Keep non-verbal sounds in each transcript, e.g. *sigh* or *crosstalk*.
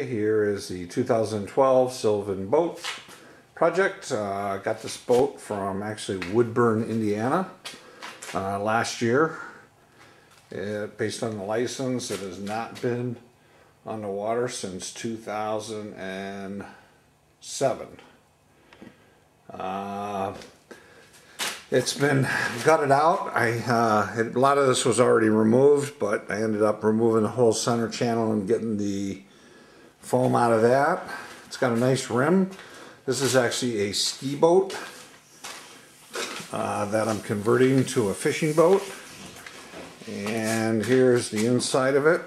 Here is the 2012 Sylvan boat project. Uh, got this boat from actually Woodburn, Indiana uh, last year. It, based on the license, it has not been on the water since 2007. Uh, it's been gutted out. I uh, a lot of this was already removed, but I ended up removing the whole center channel and getting the foam out of that. It's got a nice rim. This is actually a ski boat uh, that I'm converting to a fishing boat. And here's the inside of it.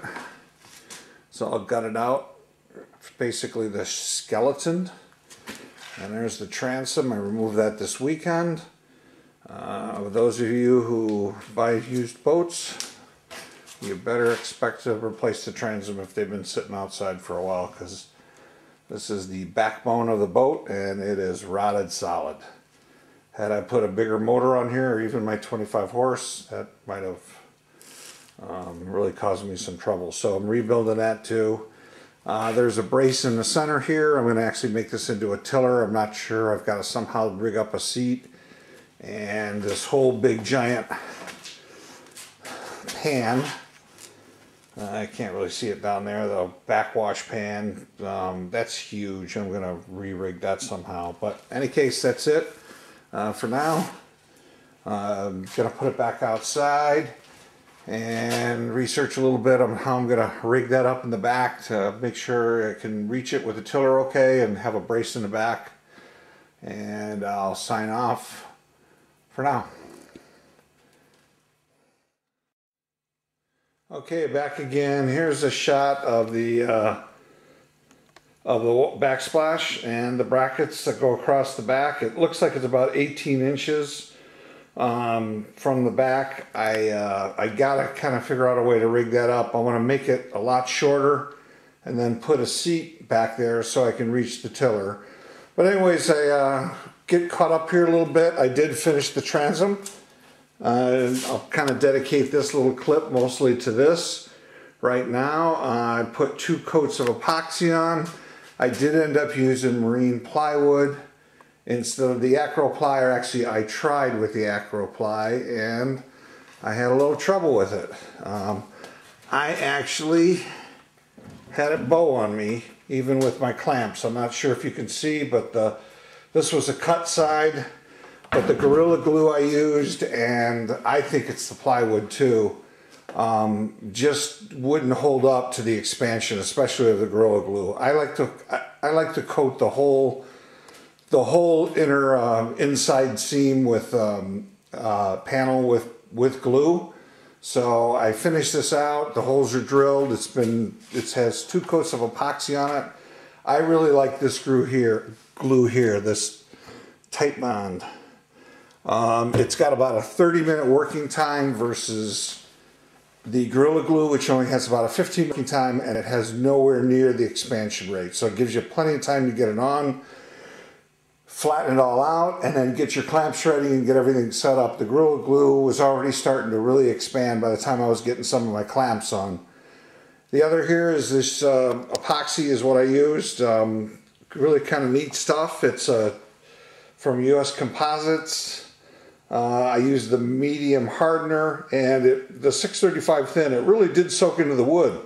It's all gutted it out. It's basically the skeleton. And there's the transom. I removed that this weekend. Uh, those of you who buy used boats, you better expect to replace the transom if they've been sitting outside for a while because this is the backbone of the boat and it is rotted solid. Had I put a bigger motor on here or even my 25 horse, that might have um, really caused me some trouble. So I'm rebuilding that too. Uh, there's a brace in the center here. I'm going to actually make this into a tiller. I'm not sure. I've got to somehow rig up a seat. And this whole big giant pan uh, I can't really see it down there. The backwash pan, um, that's huge. I'm going to re-rig that somehow. But any case, that's it uh, for now. I'm going to put it back outside and research a little bit on how I'm going to rig that up in the back to make sure I can reach it with the tiller okay and have a brace in the back. And I'll sign off for now. Okay, back again. Here's a shot of the uh, of the backsplash and the brackets that go across the back. It looks like it's about 18 inches um, from the back. I uh, I gotta kind of figure out a way to rig that up. I want to make it a lot shorter and then put a seat back there so I can reach the tiller. But anyways, I uh, get caught up here a little bit. I did finish the transom. Uh, I'll kind of dedicate this little clip mostly to this. Right now, uh, I put two coats of epoxy on. I did end up using marine plywood instead of the Acro-Ply, or actually I tried with the Acro-Ply and I had a little trouble with it. Um, I actually had it bow on me, even with my clamps. I'm not sure if you can see, but the this was a cut side but the Gorilla Glue I used, and I think it's the plywood too, um, just wouldn't hold up to the expansion, especially of the Gorilla Glue. I like to I, I like to coat the whole the whole inner uh, inside seam with um, uh, panel with with glue. So I finished this out. The holes are drilled. It's been it has two coats of epoxy on it. I really like this glue here. Glue here. This Titebond. Um, it's got about a 30 minute working time versus the Gorilla Glue, which only has about a 15 working time and it has nowhere near the expansion rate. So it gives you plenty of time to get it on, flatten it all out, and then get your clamps ready and get everything set up. The Gorilla Glue was already starting to really expand by the time I was getting some of my clamps on. The other here is this uh, epoxy is what I used. Um, really kind of neat stuff. It's uh, from US Composites. Uh, I used the medium hardener and it, the 635 thin, it really did soak into the wood,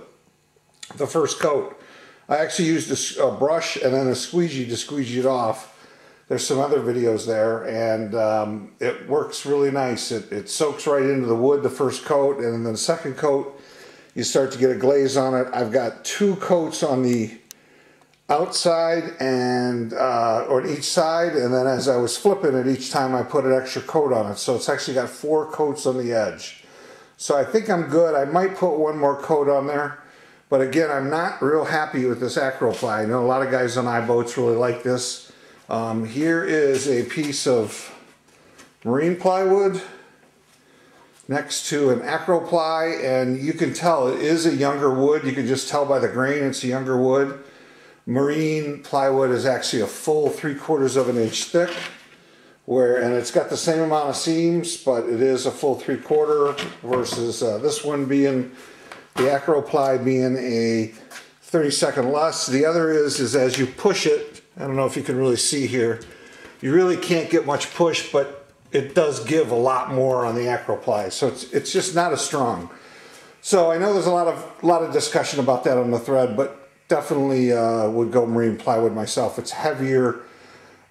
the first coat. I actually used a, a brush and then a squeegee to squeegee it off. There's some other videos there and um, it works really nice. It, it soaks right into the wood, the first coat, and then the second coat, you start to get a glaze on it. I've got two coats on the outside and uh, on each side and then as I was flipping it each time I put an extra coat on it. So it's actually got four coats on the edge. So I think I'm good. I might put one more coat on there. But again I'm not real happy with this Acro-Ply I know a lot of guys on iBoats really like this. Um, here is a piece of marine plywood next to an Acro-Ply and you can tell it is a younger wood. You can just tell by the grain it's a younger wood Marine plywood is actually a full three quarters of an inch thick where and it's got the same amount of seams but it is a full three quarter versus uh, this one being the Acro-Ply being a 30 second less. The other is, is as you push it, I don't know if you can really see here, you really can't get much push, but it does give a lot more on the Acroply. So it's, it's just not as strong. So I know there's a lot of, a lot of discussion about that on the thread, but definitely uh, would go marine plywood myself. It's heavier.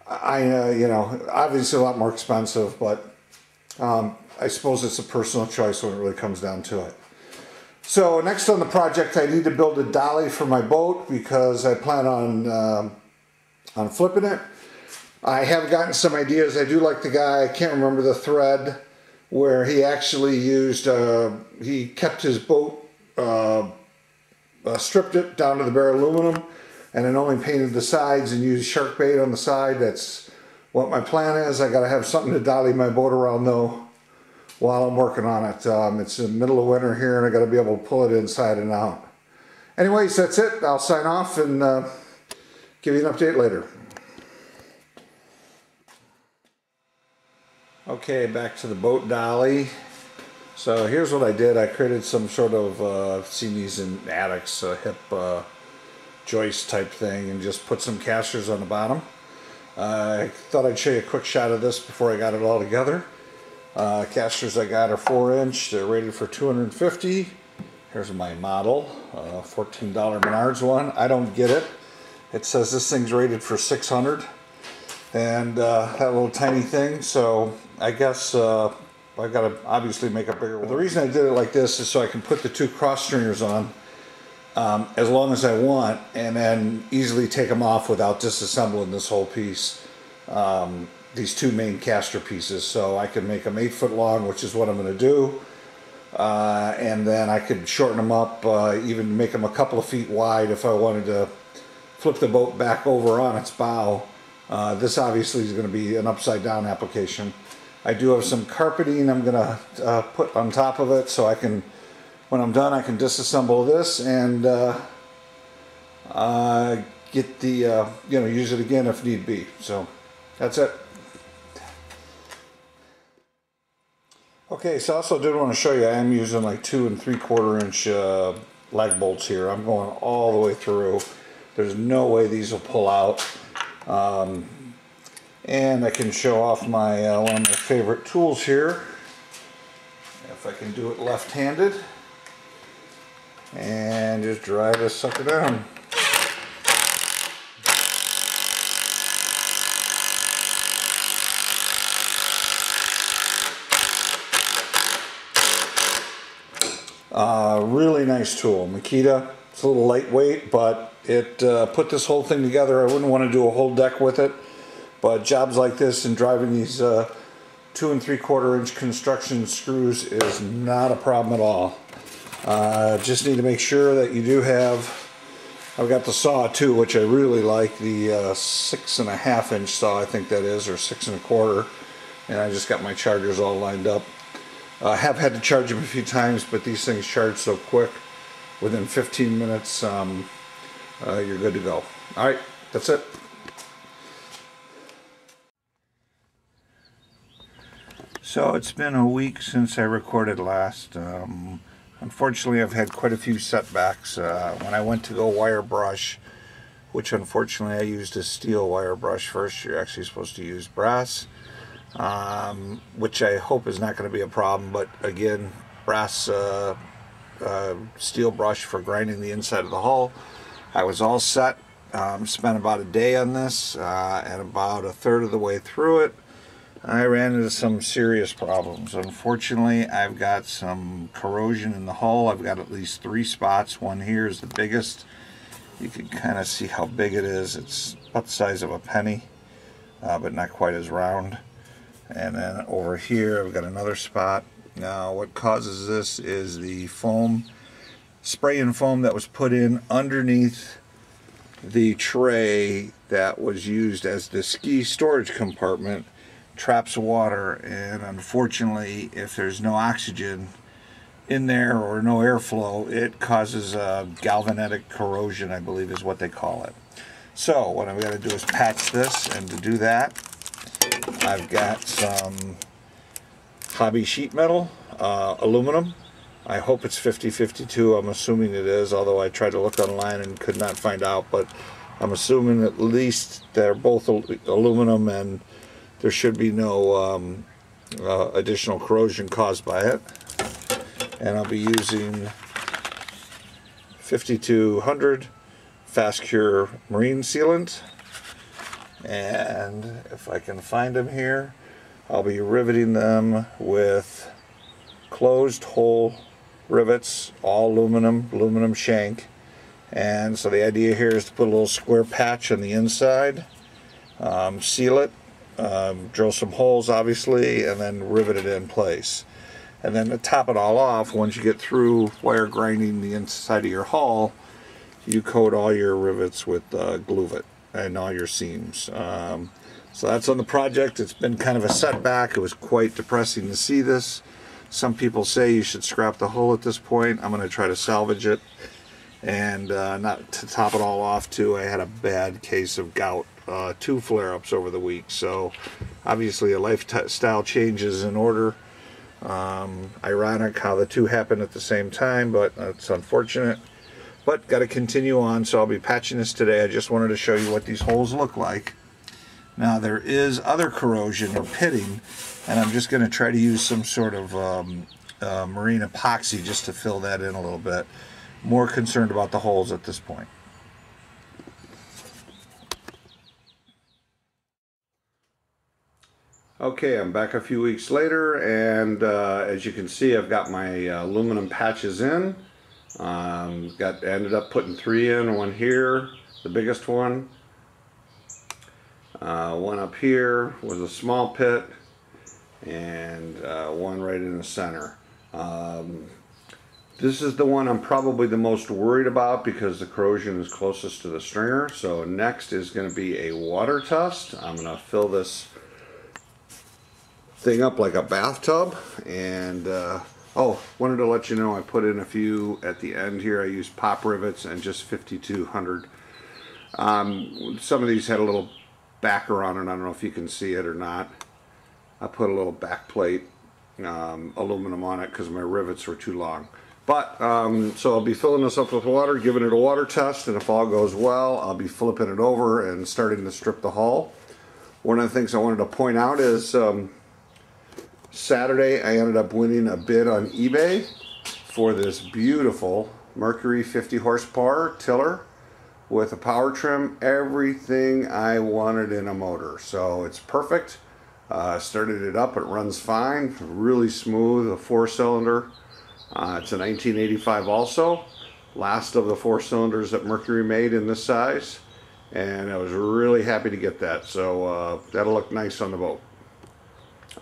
I, uh, you know, obviously a lot more expensive, but um, I suppose it's a personal choice when it really comes down to it. So next on the project, I need to build a dolly for my boat because I plan on um, on flipping it. I have gotten some ideas. I do like the guy. I can't remember the thread where he actually used. Uh, he kept his boat, uh, stripped it down to the bare aluminum, and then only painted the sides and used shark bait on the side. That's what my plan is. I got to have something to dolly my boat around though while I'm working on it. Um, it's the middle of winter here and I got to be able to pull it inside and out. Anyways, that's it. I'll sign off and uh, give you an update later. Okay, back to the boat dolly. So here's what I did. I created some sort of, uh, I've seen these in attics, a hip uh, joist type thing and just put some casters on the bottom. Uh, I thought I'd show you a quick shot of this before I got it all together. Uh, casters I got are 4 inch. They're rated for 250. Here's my model, uh, $14 Menards one. I don't get it. It says this thing's rated for 600 and uh, that little tiny thing. So I guess uh, I got to obviously make a bigger one. The reason I did it like this is so I can put the two cross stringers on um, as long as I want and then easily take them off without disassembling this whole piece. Um, these two main caster pieces so I can make them eight foot long which is what I'm going to do uh, and then I could shorten them up uh, even make them a couple of feet wide if I wanted to flip the boat back over on its bow uh, this obviously is going to be an upside down application I do have some carpeting I'm to uh, put on top of it so I can when I'm done I can disassemble this and uh, uh, get the you know use it again if need be so that's it Okay, so I also did want to show you I am using like two and three quarter inch uh, lag bolts here. I'm going all the way through. There's no way these will pull out. Um, and I can show off my uh, one of my favorite tools here. If I can do it left-handed. And just drive this sucker down. Uh, really nice tool. Makita, it's a little lightweight, but it uh, put this whole thing together. I wouldn't want to do a whole deck with it, but jobs like this and driving these uh, two and three quarter inch construction screws is not a problem at all. Uh, just need to make sure that you do have, I've got the saw too, which I really like, the uh, six and a half inch saw I think that is, or six and a quarter, and I just got my chargers all lined up. I uh, have had to charge them a few times, but these things charge so quick. Within 15 minutes, um, uh, you're good to go. All right, that's it. So it's been a week since I recorded last. Um, unfortunately, I've had quite a few setbacks. Uh, when I went to go wire brush, which unfortunately I used a steel wire brush first, you're actually supposed to use brass um, which I hope is not going to be a problem. But again, brass uh, uh, steel brush for grinding the inside of the hull. I was all set. Um, spent about a day on this, uh, and about a third of the way through it, I ran into some serious problems. Unfortunately, I've got some corrosion in the hull. I've got at least three spots. One here is the biggest. You can kind of see how big it is. It's about the size of a penny, uh, but not quite as round and then over here I've got another spot now what causes this is the foam spray and foam that was put in underneath the tray that was used as the ski storage compartment traps water and unfortunately if there's no oxygen in there or no airflow it causes a galvanic corrosion I believe is what they call it so what I'm going to do is patch this and to do that I've got some hobby sheet metal, uh, aluminum, I hope it's 5052. I'm assuming it is, although I tried to look online and could not find out. But I'm assuming at least they're both aluminum and there should be no um, uh, additional corrosion caused by it. And I'll be using 5200 Fast Cure Marine Sealant. And if I can find them here, I'll be riveting them with closed hole rivets, all aluminum, aluminum shank. And so the idea here is to put a little square patch on the inside, um, seal it, um, drill some holes obviously, and then rivet it in place. And then to top it all off, once you get through wire grinding the inside of your hull, you coat all your rivets with uh, and all your seams. Um, so that's on the project. It's been kind of a setback. It was quite depressing to see this. Some people say you should scrap the hull at this point. I'm going to try to salvage it. And uh, not to top it all off too, I had a bad case of gout, uh, two flare-ups over the week. So obviously a lifestyle change is in order. Um, ironic how the two happen at the same time, but it's unfortunate. But got to continue on, so I'll be patching this today. I just wanted to show you what these holes look like. Now there is other corrosion or pitting and I'm just going to try to use some sort of um, uh, marine epoxy just to fill that in a little bit. More concerned about the holes at this point. Okay, I'm back a few weeks later and uh, as you can see I've got my uh, aluminum patches in. Um, got ended up putting three in, one here, the biggest one. Uh, one up here was a small pit and uh, one right in the center. Um, this is the one I'm probably the most worried about because the corrosion is closest to the stringer. So next is going to be a water test. I'm going to fill this thing up like a bathtub and uh, oh wanted to let you know I put in a few at the end here I used pop rivets and just 5200 um, some of these had a little backer on it I don't know if you can see it or not I put a little back plate um, aluminum on it because my rivets were too long. But, um, so I'll be filling this up with water, giving it a water test, and if all goes well, I'll be flipping it over and starting to strip the hull. One of the things I wanted to point out is um, Saturday I ended up winning a bid on eBay for this beautiful Mercury 50 horsepower tiller with a power trim, everything I wanted in a motor. So it's perfect. Uh, started it up, it runs fine, really smooth, a four cylinder. Uh, it's a 1985 also, last of the four cylinders that Mercury made in this size. And I was really happy to get that, so uh, that'll look nice on the boat.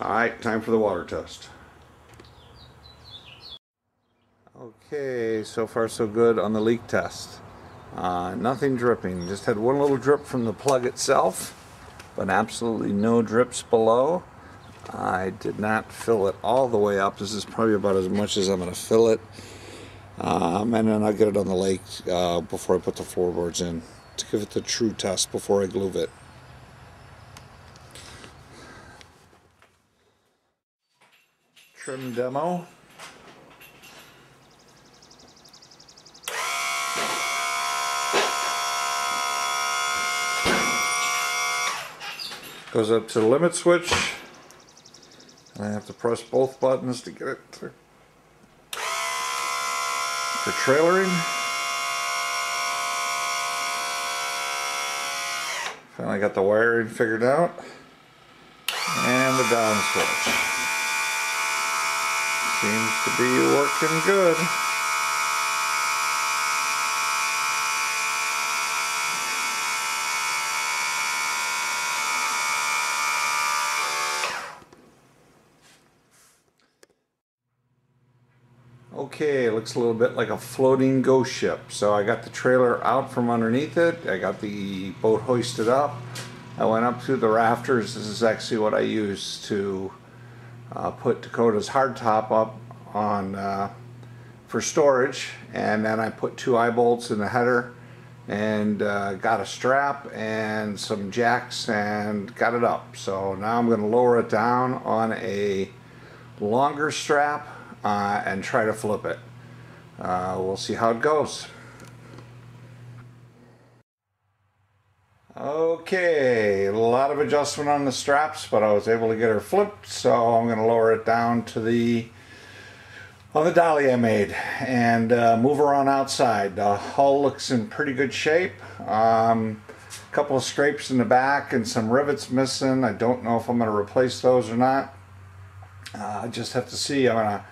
Alright, time for the water test. Okay, so far so good on the leak test. Uh, nothing dripping, just had one little drip from the plug itself but absolutely no drips below. I did not fill it all the way up. This is probably about as much as I'm going to fill it. Um, and then I'll get it on the lake uh, before I put the floorboards in to give it the true test before I glue it. Trim demo. Goes up to the limit switch. And I have to press both buttons to get it to, for trailering. Finally got the wiring figured out. And the down switch. Seems to be working good. Okay, looks a little bit like a floating ghost ship. So I got the trailer out from underneath it. I got the boat hoisted up. I went up to the rafters. This is actually what I used to uh, put Dakota's hardtop up on uh, for storage. And then I put two eye bolts in the header and uh, got a strap and some jacks and got it up. So now I'm going to lower it down on a longer strap uh, and try to flip it. Uh, we'll see how it goes. Okay, a lot of adjustment on the straps, but I was able to get her flipped, so I'm going to lower it down to the on the dolly I made and uh, move her on outside. The hull looks in pretty good shape. Um, a couple of scrapes in the back and some rivets missing. I don't know if I'm going to replace those or not. Uh, I just have to see. I'm going to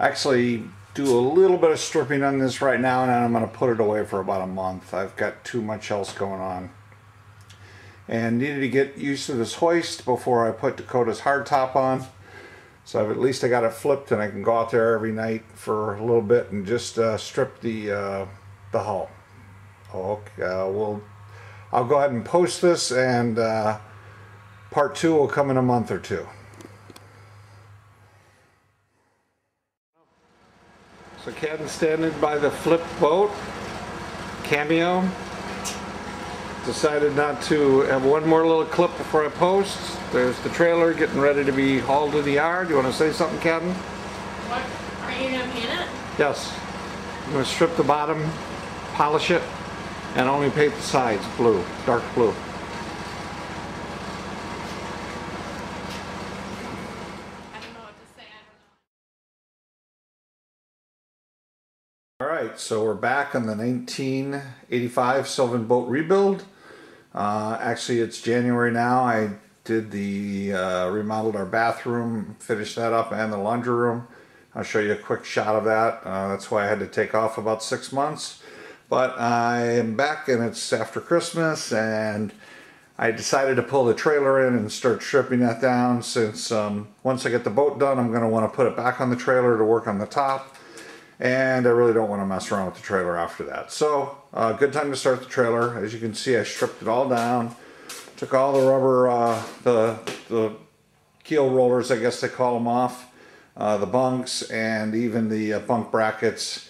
actually do a little bit of stripping on this right now and then I'm going to put it away for about a month. I've got too much else going on and needed to get used to this hoist before I put Dakota's hardtop on. So I've, at least I got it flipped and I can go out there every night for a little bit and just uh, strip the uh, the hull. Okay, uh, we'll I'll go ahead and post this and uh, part two will come in a month or two. So Ken standing by the flip boat, cameo decided not to have one more little clip before I post. There's the trailer getting ready to be hauled to the yard. You want to say something, Captain? What? Are you gonna paint it? Yes. I'm going to strip the bottom, polish it, and only paint the sides blue, dark blue. I don't know what to say. I don't know. All right, so we're back on the 1985 Sylvan boat rebuild. Uh, actually, it's January now. I did the uh, remodeled our bathroom, finished that up, and the laundry room. I'll show you a quick shot of that. Uh, that's why I had to take off about six months. But I am back, and it's after Christmas, and I decided to pull the trailer in and start stripping that down. Since um, once I get the boat done, I'm going to want to put it back on the trailer to work on the top and I really don't want to mess around with the trailer after that. So, uh, good time to start the trailer. As you can see, I stripped it all down, took all the rubber, uh, the, the keel rollers, I guess they call them off, uh, the bunks, and even the uh, bunk brackets.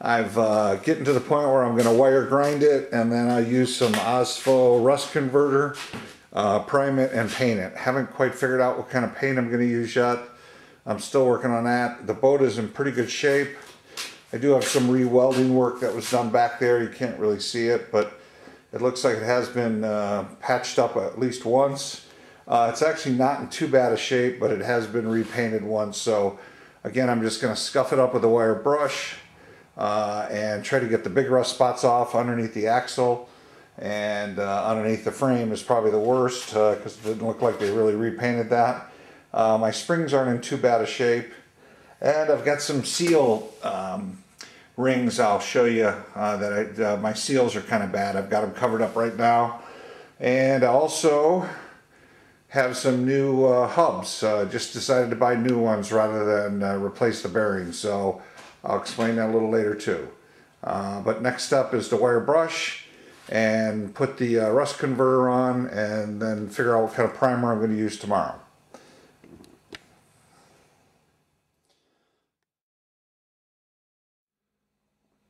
I've uh, getting to the point where I'm going to wire grind it, and then I use some Ospho rust converter, uh, prime it, and paint it. Haven't quite figured out what kind of paint I'm going to use yet. I'm still working on that. The boat is in pretty good shape. I do have some re-welding work that was done back there. You can't really see it, but it looks like it has been uh, patched up at least once. Uh, it's actually not in too bad a shape, but it has been repainted once. So again, I'm just going to scuff it up with a wire brush uh, and try to get the big rust spots off underneath the axle and uh, underneath the frame is probably the worst because it didn't look like they really repainted that. Uh, my springs aren't in too bad a shape. And I've got some seal um, rings I'll show you uh, that I, uh, my seals are kind of bad. I've got them covered up right now. And I also have some new uh, hubs. Uh, just decided to buy new ones rather than uh, replace the bearings. So I'll explain that a little later too. Uh, but next up is the wire brush and put the rust converter on and then figure out what kind of primer I'm going to use tomorrow.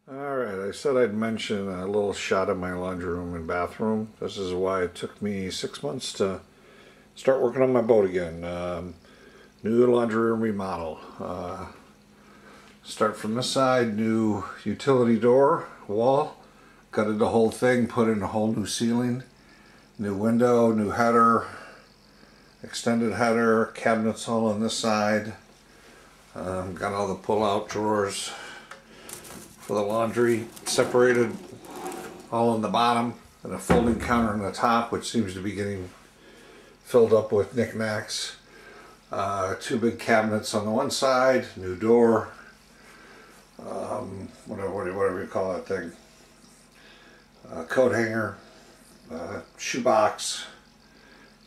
Alright, I said I'd mention a little shot of my laundry room and bathroom. This is why it took me six months to start working on my boat again. Um, new laundry room remodel. Uh, start from this side, new utility door, wall. Gutted the whole thing, put in a whole new ceiling. New window, new header, extended header, cabinets all on this side. Um, got all the pull-out drawers for the laundry separated all on the bottom and a folding counter on the top which seems to be getting filled up with knickknacks. Uh, two big cabinets on the one side, new door, um, whatever, whatever you call that thing, uh, coat hanger, uh, shoebox,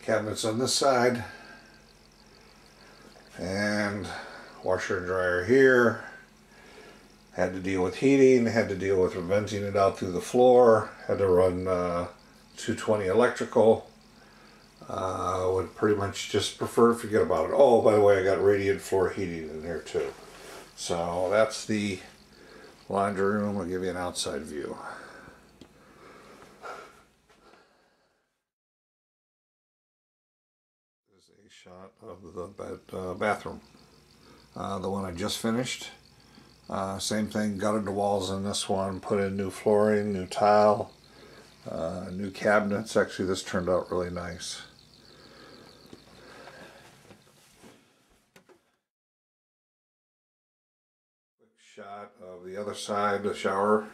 cabinets on this side, and washer and dryer here, had to deal with heating, had to deal with venting it out through the floor, had to run uh, 220 electrical. Uh, would pretty much just prefer to forget about it. Oh, by the way, I got radiant floor heating in here too. So that's the laundry room. I'll give you an outside view. This is a shot of the uh, bathroom. uh, the one I just finished. Uh, same thing, gutted the walls in this one, put in new flooring, new tile, uh, new cabinets. Actually, this turned out really nice. Quick shot of the other side, the shower.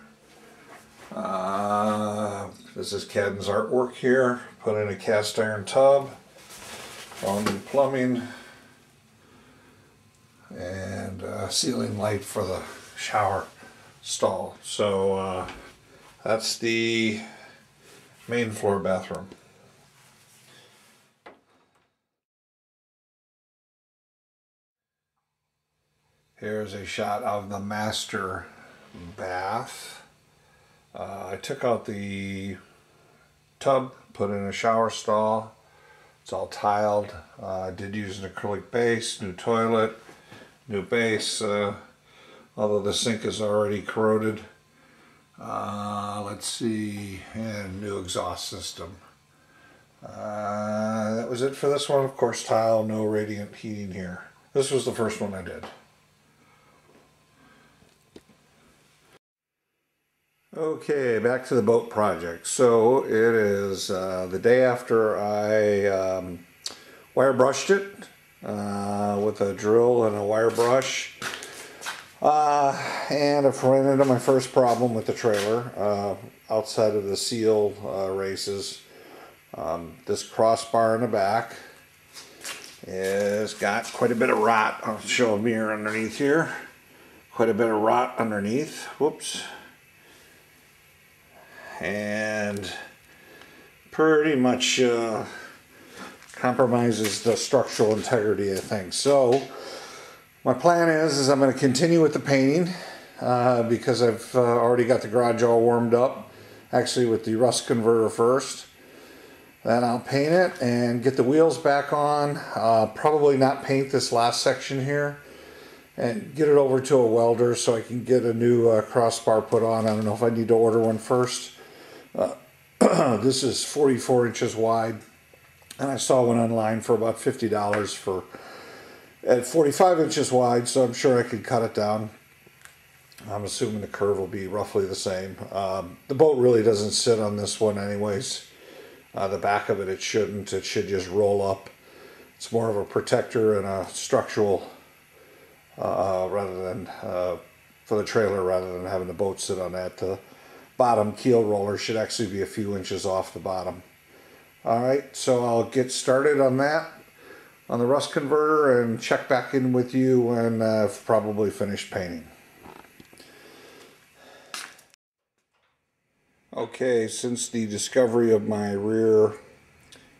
Uh, this is Cadden's artwork here. Put in a cast iron tub, all new plumbing, and uh, ceiling light for the shower stall. So uh, that's the main floor bathroom. Here's a shot of the master bath. Uh, I took out the tub, put in a shower stall. It's all tiled. Uh, I did use an acrylic base, new toilet, new base, uh, although the sink is already corroded. Uh, let's see, and new exhaust system. Uh, that was it for this one. Of course, tile, no radiant heating here. This was the first one I did. Okay, back to the boat project. So it is uh, the day after I um, wire brushed it uh, with a drill and a wire brush. Uh, and I've run into my first problem with the trailer uh, outside of the seal uh, races. Um, this crossbar in the back has got quite a bit of rot. I'll show a mirror underneath here. Quite a bit of rot underneath. Whoops and pretty much uh, compromises the structural integrity, I think. So my plan is, is I'm going to continue with the painting uh, because I've uh, already got the garage all warmed up, actually with the rust converter first. Then I'll paint it and get the wheels back on. Uh, probably not paint this last section here and get it over to a welder so I can get a new uh, crossbar put on. I don't know if I need to order one first. Uh, *clears throat* this is 44 inches wide, and I saw one online for about $50 for at 45 inches wide, so I'm sure I could cut it down. I'm assuming the curve will be roughly the same. Um, the boat really doesn't sit on this one anyways. Uh, the back of it, it shouldn't. It should just roll up. It's more of a protector and a structural uh, rather than uh, for the trailer rather than having the boat sit on that. The bottom keel roller should actually be a few inches off the bottom. Alright, so I'll get started on that on the rust converter and check back in with you when I've probably finished painting. Okay, since the discovery of my rear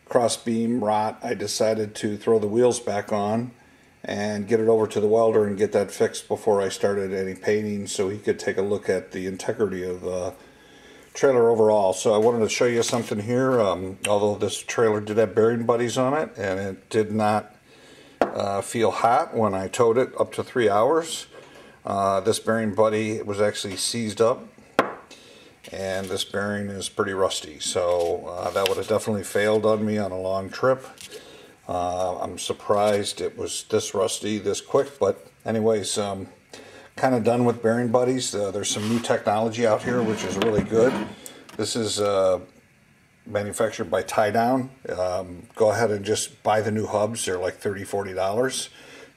crossbeam rot, I decided to throw the wheels back on and get it over to the welder and get that fixed before I started any painting so he could take a look at the integrity of the trailer overall. So I wanted to show you something here. Um, although this trailer did have bearing buddies on it and it did not uh, feel hot when I towed it up to three hours. Uh, this bearing buddy was actually seized up and this bearing is pretty rusty. So uh, that would have definitely failed on me on a long trip. Uh, I'm surprised it was this rusty this quick, but anyways, um, kind of done with bearing buddies. Uh, there's some new technology out here, which is really good. This is uh, manufactured by Tie Down. Um, go ahead and just buy the new hubs. They're like $30, $40.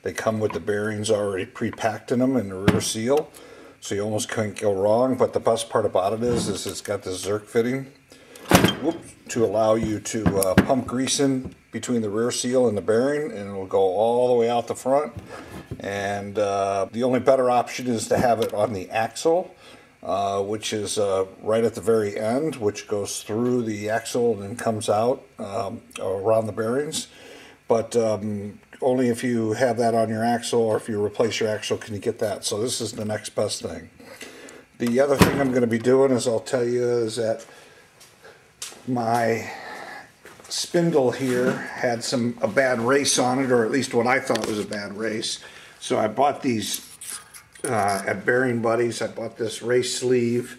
They come with the bearings already pre-packed in them in the rear seal, so you almost couldn't go wrong. But the best part about it is, is it's got this Zerk fitting whoops, to allow you to uh, pump grease in between the rear seal and the bearing and it'll go all the way out the front. And uh, the only better option is to have it on the axle uh, which is uh, right at the very end which goes through the axle and comes out um, around the bearings. But um, only if you have that on your axle or if you replace your axle can you get that. So this is the next best thing. The other thing I'm going to be doing is I'll tell you is that my spindle here had some a bad race on it, or at least what I thought was a bad race. So I bought these uh, at Bearing Buddies. I bought this race sleeve.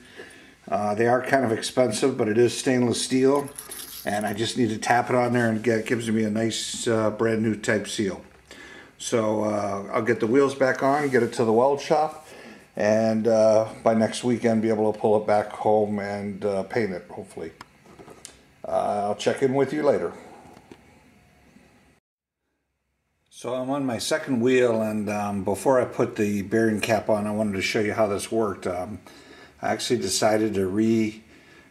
Uh, they are kind of expensive, but it is stainless steel. And I just need to tap it on there and get, it gives me a nice uh, brand new type seal. So uh, I'll get the wheels back on, get it to the weld shop, and uh, by next weekend be able to pull it back home and uh, paint it, hopefully. Uh, I'll check in with you later. So I'm on my second wheel, and um, before I put the bearing cap on, I wanted to show you how this worked. Um, I actually decided to re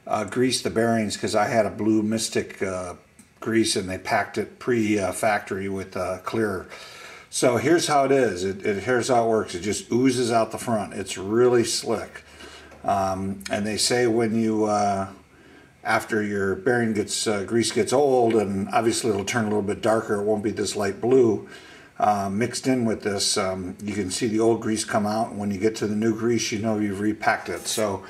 uh, grease the bearings because I had a blue Mystik uh, grease and they packed it pre-factory with uh, clear. So here's how it is. It, it, here's how it works. It just oozes out the front. It's really slick. Um, and they say when you uh, after your bearing gets uh, grease gets old and obviously it'll turn a little bit darker it won't be this light blue uh, mixed in with this um, you can see the old grease come out and when you get to the new grease you know you've repacked it. So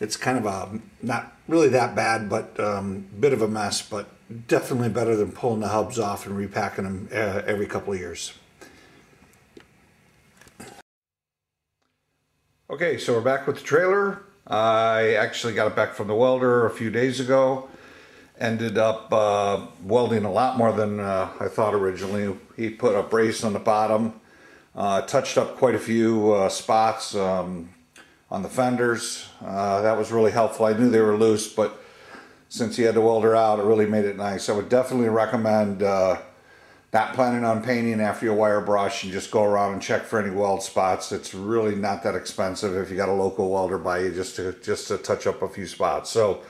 it's kind of a not really that bad but um, bit of a mess but definitely better than pulling the hubs off and repacking them uh, every couple of years. Okay so we're back with the trailer I actually got it back from the welder a few days ago. Ended up uh, welding a lot more than uh, I thought originally. He put a brace on the bottom, uh, touched up quite a few uh, spots um, on the fenders. Uh, that was really helpful. I knew they were loose, but since he had the welder out, it really made it nice. I would definitely recommend uh, not planning on painting after you wire brush and just go around and check for any weld spots. It's really not that expensive if you got a local welder by you just to just to touch up a few spots. So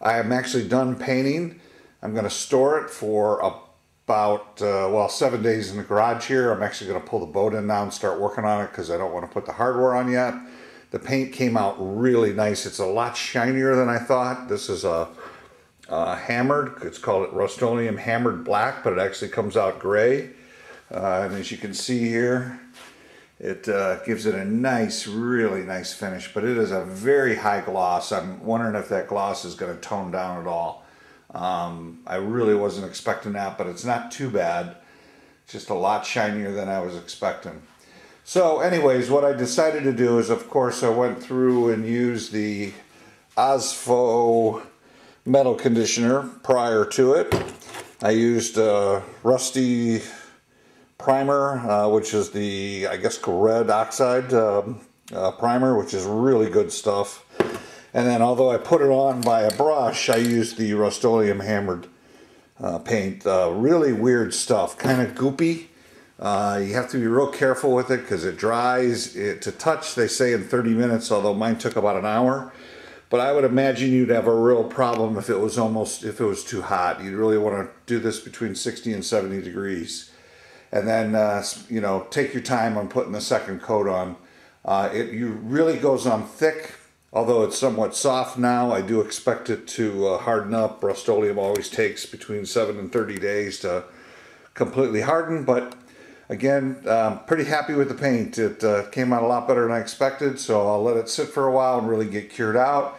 I am actually done painting. I'm going to store it for about uh, well seven days in the garage here. I'm actually going to pull the boat in now and start working on it because I don't want to put the hardware on yet. The paint came out really nice. It's a lot shinier than I thought. This is a uh, hammered. It's called Rust-Oleum Hammered Black, but it actually comes out gray. Uh, and as you can see here, it uh, gives it a nice, really nice finish, but it is a very high gloss. I'm wondering if that gloss is going to tone down at all. Um, I really wasn't expecting that, but it's not too bad. It's just a lot shinier than I was expecting. So anyways, what I decided to do is, of course, I went through and used the Ospho metal conditioner prior to it. I used a Rusty primer, uh, which is the, I guess, red oxide um, uh, primer, which is really good stuff. And then although I put it on by a brush, I used the Rust-Oleum hammered uh, paint. Uh, really weird stuff, kind of goopy. Uh, you have to be real careful with it because it dries. It, to touch, they say in 30 minutes, although mine took about an hour. But I would imagine you'd have a real problem if it was almost, if it was too hot. You'd really want to do this between 60 and 70 degrees. And then, uh, you know, take your time on putting the second coat on. Uh, it you really goes on thick, although it's somewhat soft now. I do expect it to uh, harden up. Rust-Oleum always takes between 7 and 30 days to completely harden, but again, um, pretty happy with the paint. It uh, came out a lot better than I expected, so I'll let it sit for a while and really get cured out.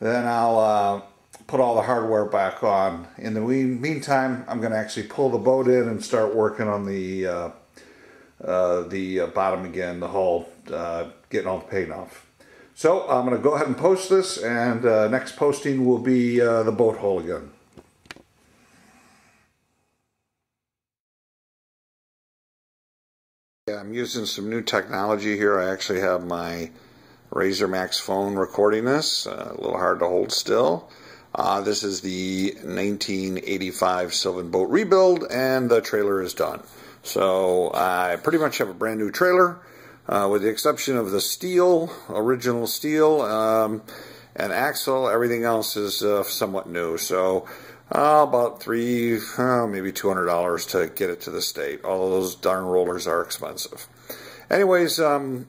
Then I'll uh, put all the hardware back on. In the meantime, I'm going to actually pull the boat in and start working on the uh, uh the uh, bottom again, the hull, uh, getting all the paint off. So I'm going to go ahead and post this, and next posting will be the boat hull again. Yeah, I'm using some new technology here. I actually have my RAZR MAXX phone recording this. Uh, a little hard to hold still. Uh, this is the 1985 Sylvan Boat rebuild, and the trailer is done. So I pretty much have a brand new trailer, uh, with the exception of the steel, original steel, um, and axle. Everything else is uh, somewhat new. So uh, about three, uh, maybe $200 to get it to the state. All of those darn rollers are expensive. Anyways, um,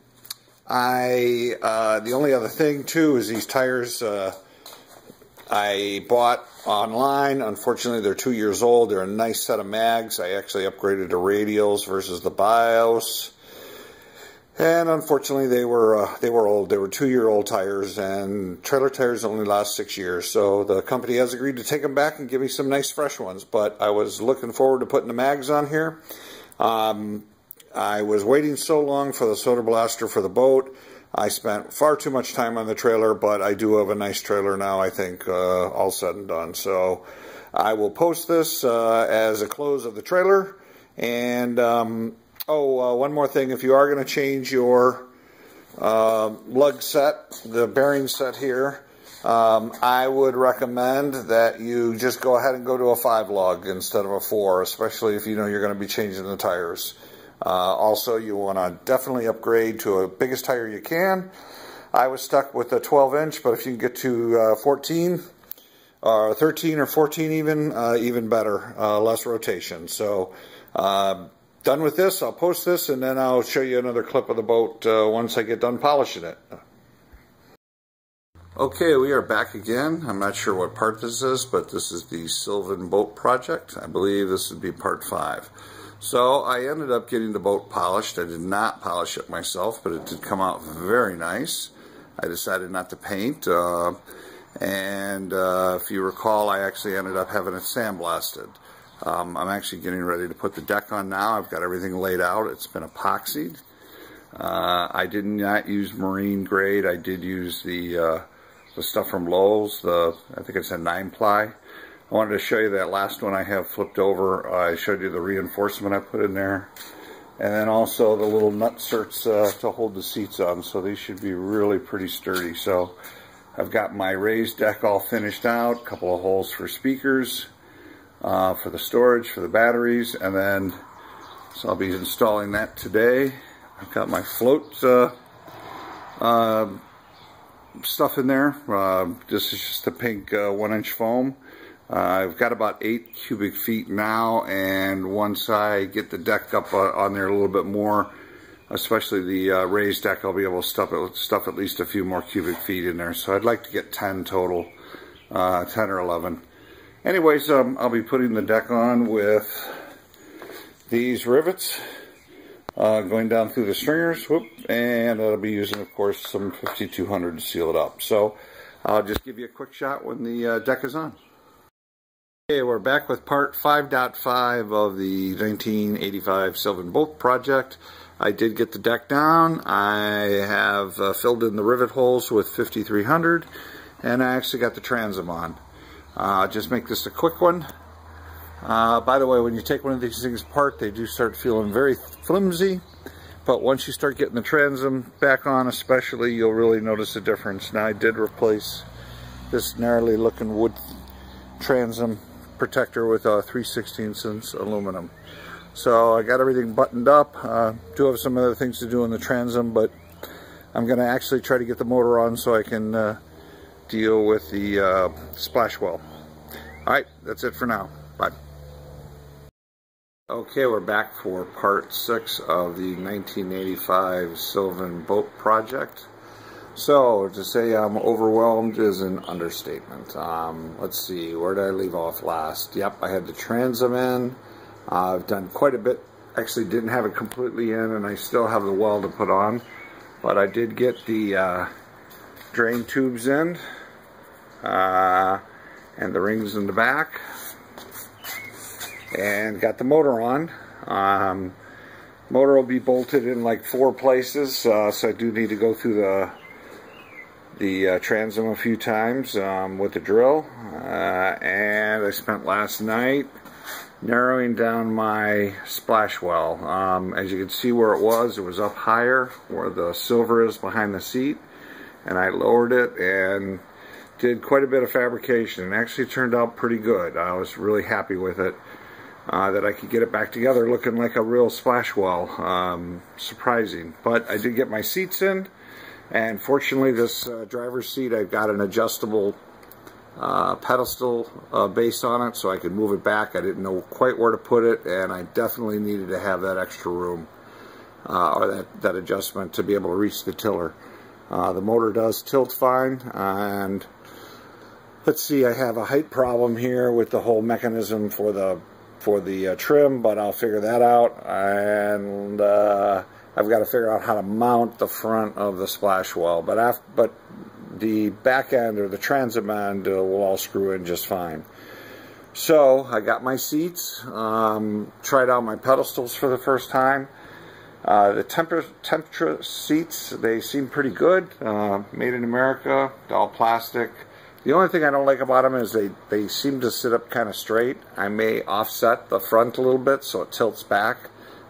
I uh, the only other thing too is these tires uh, I bought online. Unfortunately, they're two years old. They're a nice set of mags. I actually upgraded to radials versus the bias. And unfortunately, they were uh, they were old. They were two-year-old tires, and trailer tires only last six years. So the company has agreed to take them back and give me some nice fresh ones. But I was looking forward to putting the mags on here. Um, I was waiting so long for the soda blaster for the boat. I spent far too much time on the trailer, but I do have a nice trailer now. I think uh, all said and done. So I will post this uh, as a close of the trailer, and. Um, Oh, uh, one more thing. If you are going to change your uh, lug set, the bearing set here, um, I would recommend that you just go ahead and go to a five lug instead of a four, especially if you know you're going to be changing the tires. Uh, also, you want to definitely upgrade to a biggest tire you can. I was stuck with a 12 inch, but if you can get to uh, 14, or uh, 13 or 14 even, uh, even better, uh, less rotation. So, uh, done with this, I'll post this and then I'll show you another clip of the boat uh, once I get done polishing it. Okay, we are back again. I'm not sure what part this is, but this is the Sylvan Boat Project. I believe this would be part five. So I ended up getting the boat polished. I did not polish it myself, but it did come out very nice. I decided not to paint. Uh, and uh, if you recall, I actually ended up having it sandblasted. Um, I'm actually getting ready to put the deck on now. I've got everything laid out. It's been epoxied. Uh, I did not use marine grade. I did use the uh, the stuff from Lowe's, the I think it's a nine ply. I wanted to show you that last one I have flipped over. I showed you the reinforcement I put in there. And then also the little nutserts uh, to hold the seats on. So these should be really pretty sturdy. So I've got my raised deck all finished out. A couple of holes for speakers, uh, for the storage, for the batteries. And then, so I'll be installing that today. I've got my float uh, uh stuff in there. Uh, this is just a pink uh, one inch foam. Uh, I've got about eight cubic feet now and once I get the deck up on there a little bit more, especially the uh, raised deck, I'll be able to stuff, it, stuff at least a few more cubic feet in there. So I'd like to get 10 total, uh, 10 or 11. Anyways, um, I'll be putting the deck on with these rivets uh, going down through the stringers, whoop, and I'll be using, of course, some 5200 to seal it up. So I'll just give you a quick shot when the uh, deck is on. Okay, we're back with part 5.5 of the 1985 Sylvan Boat project. I did get the deck down. I have uh, filled in the rivet holes with 5300 and I actually got the transom on. Uh, just make this a quick one. Uh, by the way, when you take one of these things apart, they do start feeling very flimsy. But once you start getting the transom back on especially, you'll really notice a difference. Now I did replace this gnarly looking wood transom protector with a 3 16 inch aluminum. So I got everything buttoned up. Uh, do have some other things to do in the transom, but I'm going to actually try to get the motor on so I can uh, deal with the uh, splash well. Alright, that's it for now. Bye. Okay, we're back for part six of the 1985 Sylvan Boat Project. So, to say I'm overwhelmed is an understatement. Um, let's see, where did I leave off last? Yep, I had the transom in. Uh, I've done quite a bit. Actually, didn't have it completely in, and I still have the well to put on. But I did get the uh, drain tubes in, uh, and the rings in the back and got the motor on. Um, motor will be bolted in like four places, uh, so I do need to go through the the uh, transom a few times um, with the drill. Uh, and I spent last night narrowing down my splash well. Um, as you can see where it was, it was up higher where the silver is behind the seat. And I lowered it and did quite a bit of fabrication. And actually turned out pretty good. I was really happy with it uh, that I could get it back together looking like a real splash well. Um, surprising. But I did get my seats in, and fortunately this uh, driver's seat, I've got an adjustable uh, pedestal uh, base on it so I could move it back. I didn't know quite where to put it, and I definitely needed to have that extra room, uh, or that, that adjustment to be able to reach the tiller. Uh, the motor does tilt fine, and let's see, I have a height problem here with the whole mechanism for the for the uh, trim, but I'll figure that out. And uh, I've got to figure out how to mount the front of the splash well. But after, but the back end or the transom end uh, will all screw in just fine. So I got my seats, um, tried out my pedestals for the first time. Uh, the Tempress seats, they seem pretty good. Uh, made in America, all plastic. The only thing I don't like about them is they, they seem to sit up kind of straight. I may offset the front a little bit so it tilts back,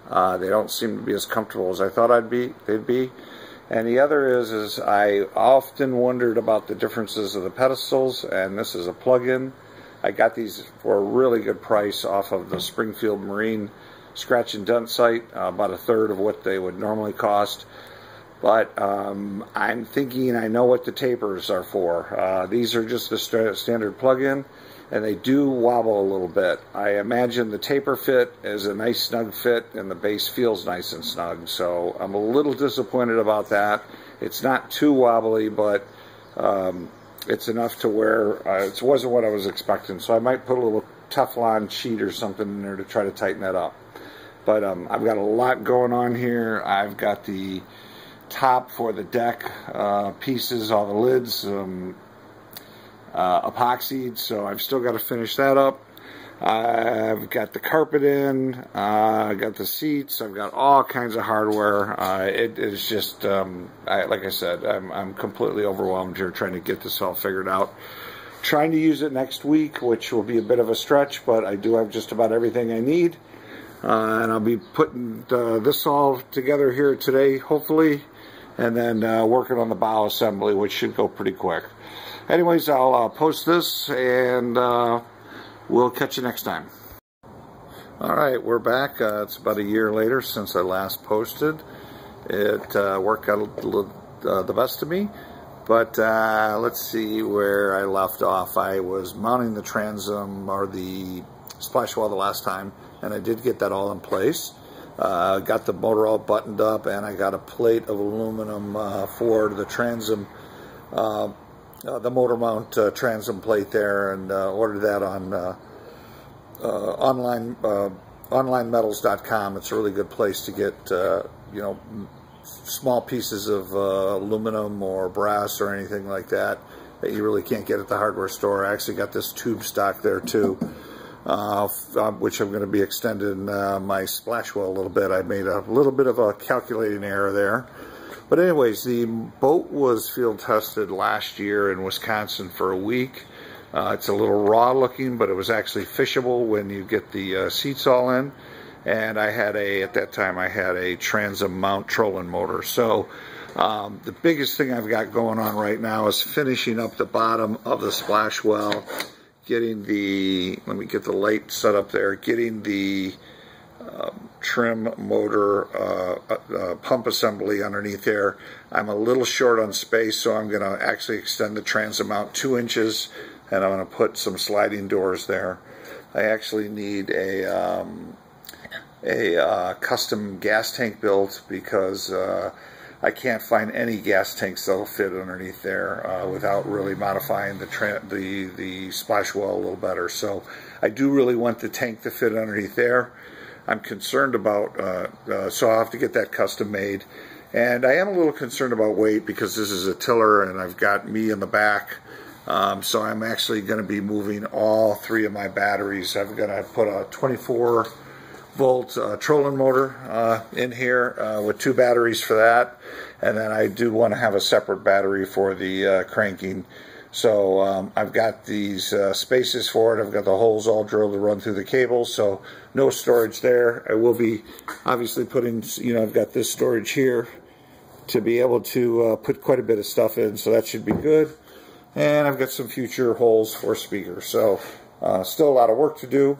Uh, they don't seem to be as comfortable as I thought I'd be. They'd be. And the other is, is I often wondered about the differences of the pedestals, and this is a plug-in. I got these for a really good price off of the Springfield Marine scratch and dent site, uh, about a third of what they would normally cost. But um, I'm thinking I know what the tapers are for. Uh, these are just the st standard plug-in, and they do wobble a little bit. I imagine the taper fit is a nice snug fit, and the base feels nice and snug. So I'm a little disappointed about that. It's not too wobbly, but um, it's enough to where uh, it wasn't what I was expecting. So I might put a little Teflon sheet or something in there to try to tighten that up. But um, I've got a lot going on here. I've got the top for the deck uh, pieces, all the lids um, uh, epoxied, so I've still got to finish that up. I've got the carpet in, uh, I've got the seats, I've got all kinds of hardware. Uh, it is just, um, I, like I said, I'm, I'm completely overwhelmed here trying to get this all figured out. Trying to use it next week, which will be a bit of a stretch, but I do have just about everything I need. Uh, and I'll be putting uh, this all together here today, hopefully, and then uh, working on the bow assembly, which should go pretty quick. Anyways, I'll uh, post this, and uh, we'll catch you next time. All right, we're back. Uh, it's about a year later since I last posted. It worked out the best of me. But uh, let's see where I left off. I was mounting the transom or the splash wall the last time, and I did get that all in place. Uh, got the motor all buttoned up, and I got a plate of aluminum uh, for the transom, uh, uh, the motor mount uh, transom plate there, and ordered that on online onlinemetals.com. It's a really good place to get you know small pieces of aluminum or brass or anything like that that you really can't get at the hardware store. I actually got this tube stock there too uh, uh, which I'm going to be extending uh, my splash well a little bit. I made a little bit of a calculating error there. But anyways, the boat was field tested last year in Wisconsin for a week. Uh, it's a little raw looking, but it was actually fishable when you get the uh, seats all in. And I had a, at that time, I had a transom mount trolling motor. So um, the biggest thing I've got going on right now is finishing up the bottom of the splash well getting the, let me get the light set up there, getting the um, trim motor uh, uh, uh, pump assembly underneath there. I'm a little short on space, so I'm going to actually extend the transom out two inches, and I'm going to put some sliding doors there. I actually need a um, a uh, custom gas tank built because uh, I can't find any gas tanks that'll fit underneath there uh, without really modifying the, the the splash well a little better. So I do really want the tank to fit underneath there. I'm concerned about, uh, uh, so I'll have to get that custom made. And I am a little concerned about weight because this is a tiller and I've got me in the back. Um, so I'm actually going to be moving all three of my batteries. I'm going to put a 24 volt uh, trolling motor uh, in here uh, with two batteries for that. And then I do want to have a separate battery for the uh, cranking. So um, I've got these uh, spaces for it. I've got the holes all drilled to run through the cables so no storage there. I will be obviously putting you know I've got this storage here to be able to uh, put quite a bit of stuff in so that should be good. And I've got some future holes for speakers. So still a lot of work to do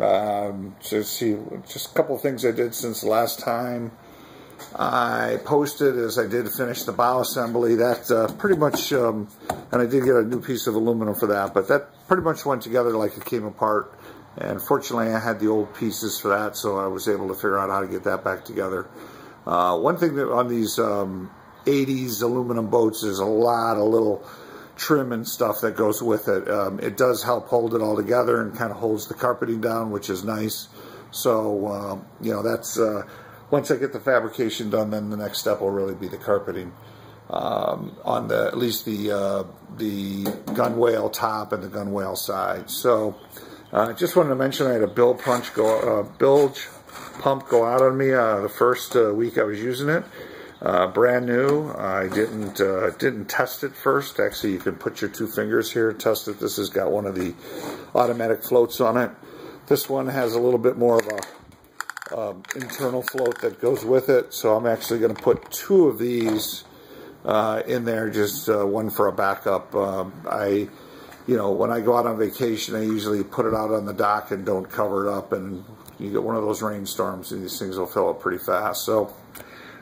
um, so see, just a couple things I did since last time I posted as I did finish the bow assembly. That uh, pretty much, um, and I did get a new piece of aluminum for that, but that pretty much went together like it came apart. And fortunately, I had the old pieces for that, so I was able to figure out how to get that back together. Uh, one thing that on these um, 80s aluminum boats is a lot of little trim and stuff that goes with it. Um, it does help hold it all together and kind of holds the carpeting down, which is nice. So, uh, you know, that's, uh, once I get the fabrication done, then the next step will really be the carpeting. Um, on the at least the uh, the gunwale top and the gunwale side. So, uh, just wanted to mention I had a bilge punch go uh, bilge pump go out on me uh, the first uh, week I was using it. Uh, brand new. I didn't uh, didn't test it first. Actually, you can put your two fingers here and test it. This has got one of the automatic floats on it. This one has a little bit more of a um, internal float that goes with it. So I'm actually going to put two of these uh, in there, just uh, one for a backup. Um, I, you know, when I go out on vacation, I usually put it out on the dock and don't cover it up, and you get one of those rainstorms, and these things will fill up pretty fast. So,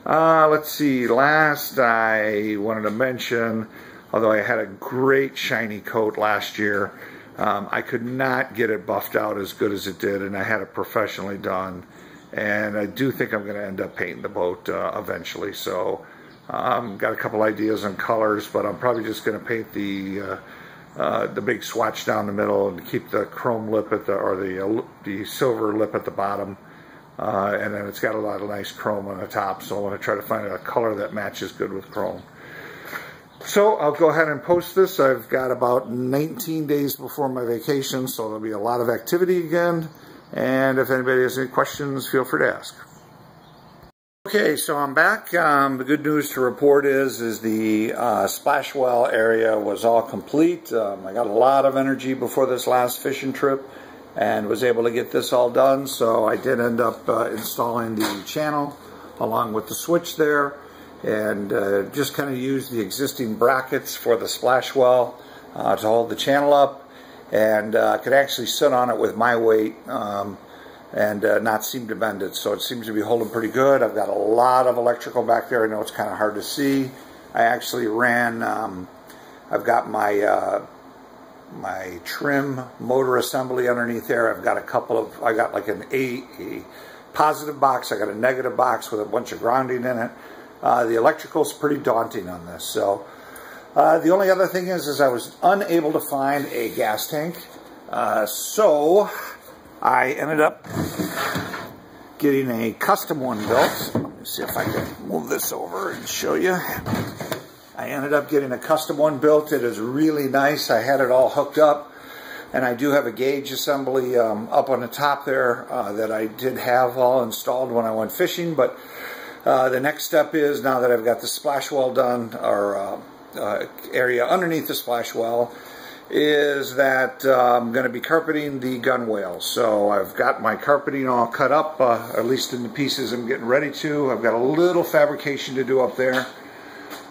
uh, let's see. Last, I wanted to mention, although I had a great shiny coat last year, um, I could not get it buffed out as good as it did, and I had it professionally done. And I do think I'm going to end up painting the boat uh, eventually. So, i um, got a couple ideas on colors, but I'm probably just going to paint the uh, uh, the big swatch down the middle and keep the chrome lip at the or the uh, the silver lip at the bottom. Uh, and then it's got a lot of nice chrome on the top, so I want to try to find a color that matches good with chrome. So I'll go ahead and post this. I've got about 19 days before my vacation, so there'll be a lot of activity again. And if anybody has any questions, feel free to ask. Okay, so I'm back. Um, the good news to report is is the uh, splash well area was all complete. Um, I got a lot of energy before this last fishing trip and was able to get this all done. So I did end up uh, installing the channel along with the switch there and uh, just kind of used the existing brackets for the splash well uh, to hold the channel up and uh, could actually sit on it with my weight. Um, and uh, not seem to bend it. So it seems to be holding pretty good. I've got a lot of electrical back there. I know it's kind of hard to see. I actually ran, um, I've got my uh, my trim motor assembly underneath there. I've got a couple of, I got like an A, a positive box. I got a negative box with a bunch of grounding in it. Uh, the electrical's pretty daunting on this. So uh, the only other thing is, is I was unable to find a gas tank. Uh, so I ended up getting a custom one built. Let me see if I can move this over and show you. I ended up getting a custom one built. It is really nice. I had it all hooked up. And I do have a gauge assembly um, up on the top there uh, that I did have all installed when I went fishing. But uh, the next step is, now that I've got the splash well done, or uh, uh area underneath the splash well, is that uh, I'm going to be carpeting the gunwale. So I've got my carpeting all cut up, uh, at least in the pieces I'm getting ready to. I've got a little fabrication to do up there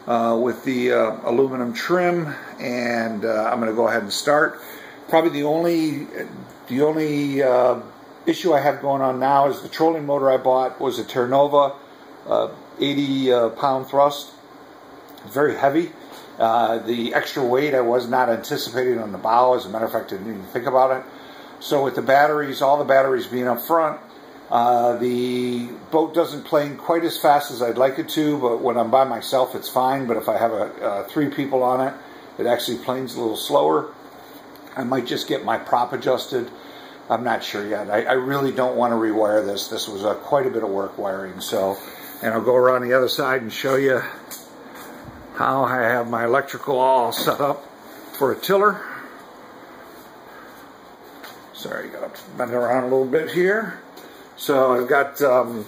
uh, with the uh, aluminum trim, and uh, I'm going to go ahead and start. Probably the only the only uh, issue I have going on now is the trolling motor I bought was a Terrova 80 pound thrust. Very heavy. Uh, the extra weight I was not anticipating on the bow. As a matter of fact, I didn't even think about it. So with the batteries, all the batteries being up front, uh, the boat doesn't plane quite as fast as I'd like it to, but when I'm by myself, it's fine. But if I have a, uh, three people on it, it actually planes a little slower. I might just get my prop adjusted. I'm not sure yet. I, I really don't want to rewire this. This was uh, quite a bit of work wiring. So, and I'll go around the other side and show you how I have my electrical all set up for a tiller. Sorry, got to bend around a little bit here. So I've got um,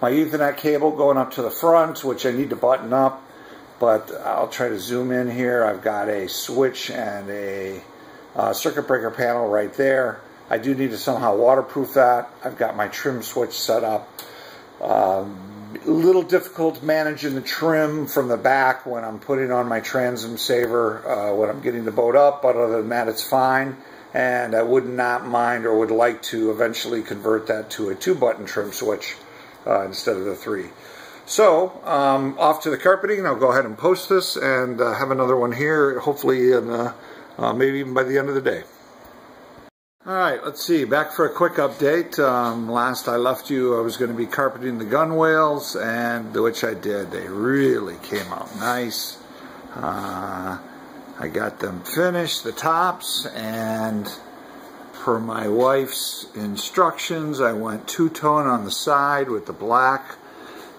my Ethernet cable going up to the front, which I need to button up, but I'll try to zoom in here. I've got a switch and a uh, circuit breaker panel right there. I do need to somehow waterproof that. I've got my trim switch set up. Um, a little difficult managing the trim from the back when I'm putting on my transom saver uh, when I'm getting the boat up, but other than that, it's fine. And I would not mind or would like to eventually convert that to a two button trim switch uh, instead of the three. So, um, off to the carpeting. I'll go ahead and post this and uh, have another one here, hopefully, in, uh, uh, maybe even by the end of the day. All right, let's see. Back for a quick update. Um, last I left you, I was going to be carpeting the gunwales, and which I did. They really came out nice. Uh, I got them finished, the tops, and per my wife's instructions, I went two-tone on the side with the black,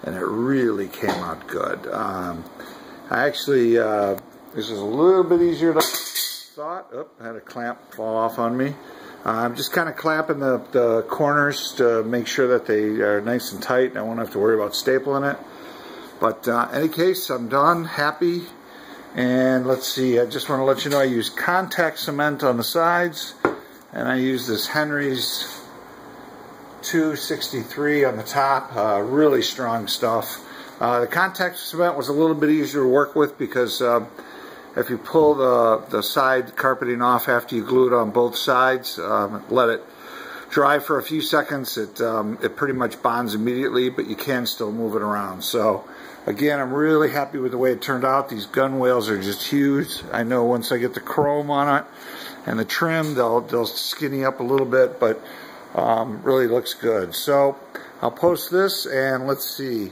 and it really came out good. Um, I actually, uh, this is a little bit easier I thought. Oh, I had a clamp fall off on me. I'm just kind of clamping the, the corners to make sure that they are nice and tight and I won't have to worry about stapling it. But uh, any case, I'm done, happy. And let's see, I just want to let you know I use contact cement on the sides and I use this Henry's 263 on the top. Uh, really strong stuff. Uh, the contact cement was a little bit easier to work with because uh, if you pull the, the side carpeting off after you glue it on both sides, um, let it dry for a few seconds, it, um, it pretty much bonds immediately, but you can still move it around. So again, I'm really happy with the way it turned out. These gunwales are just huge. I know once I get the chrome on it and the trim, they'll, they'll skinny up a little bit, but um, really looks good. So I'll post this and let's see.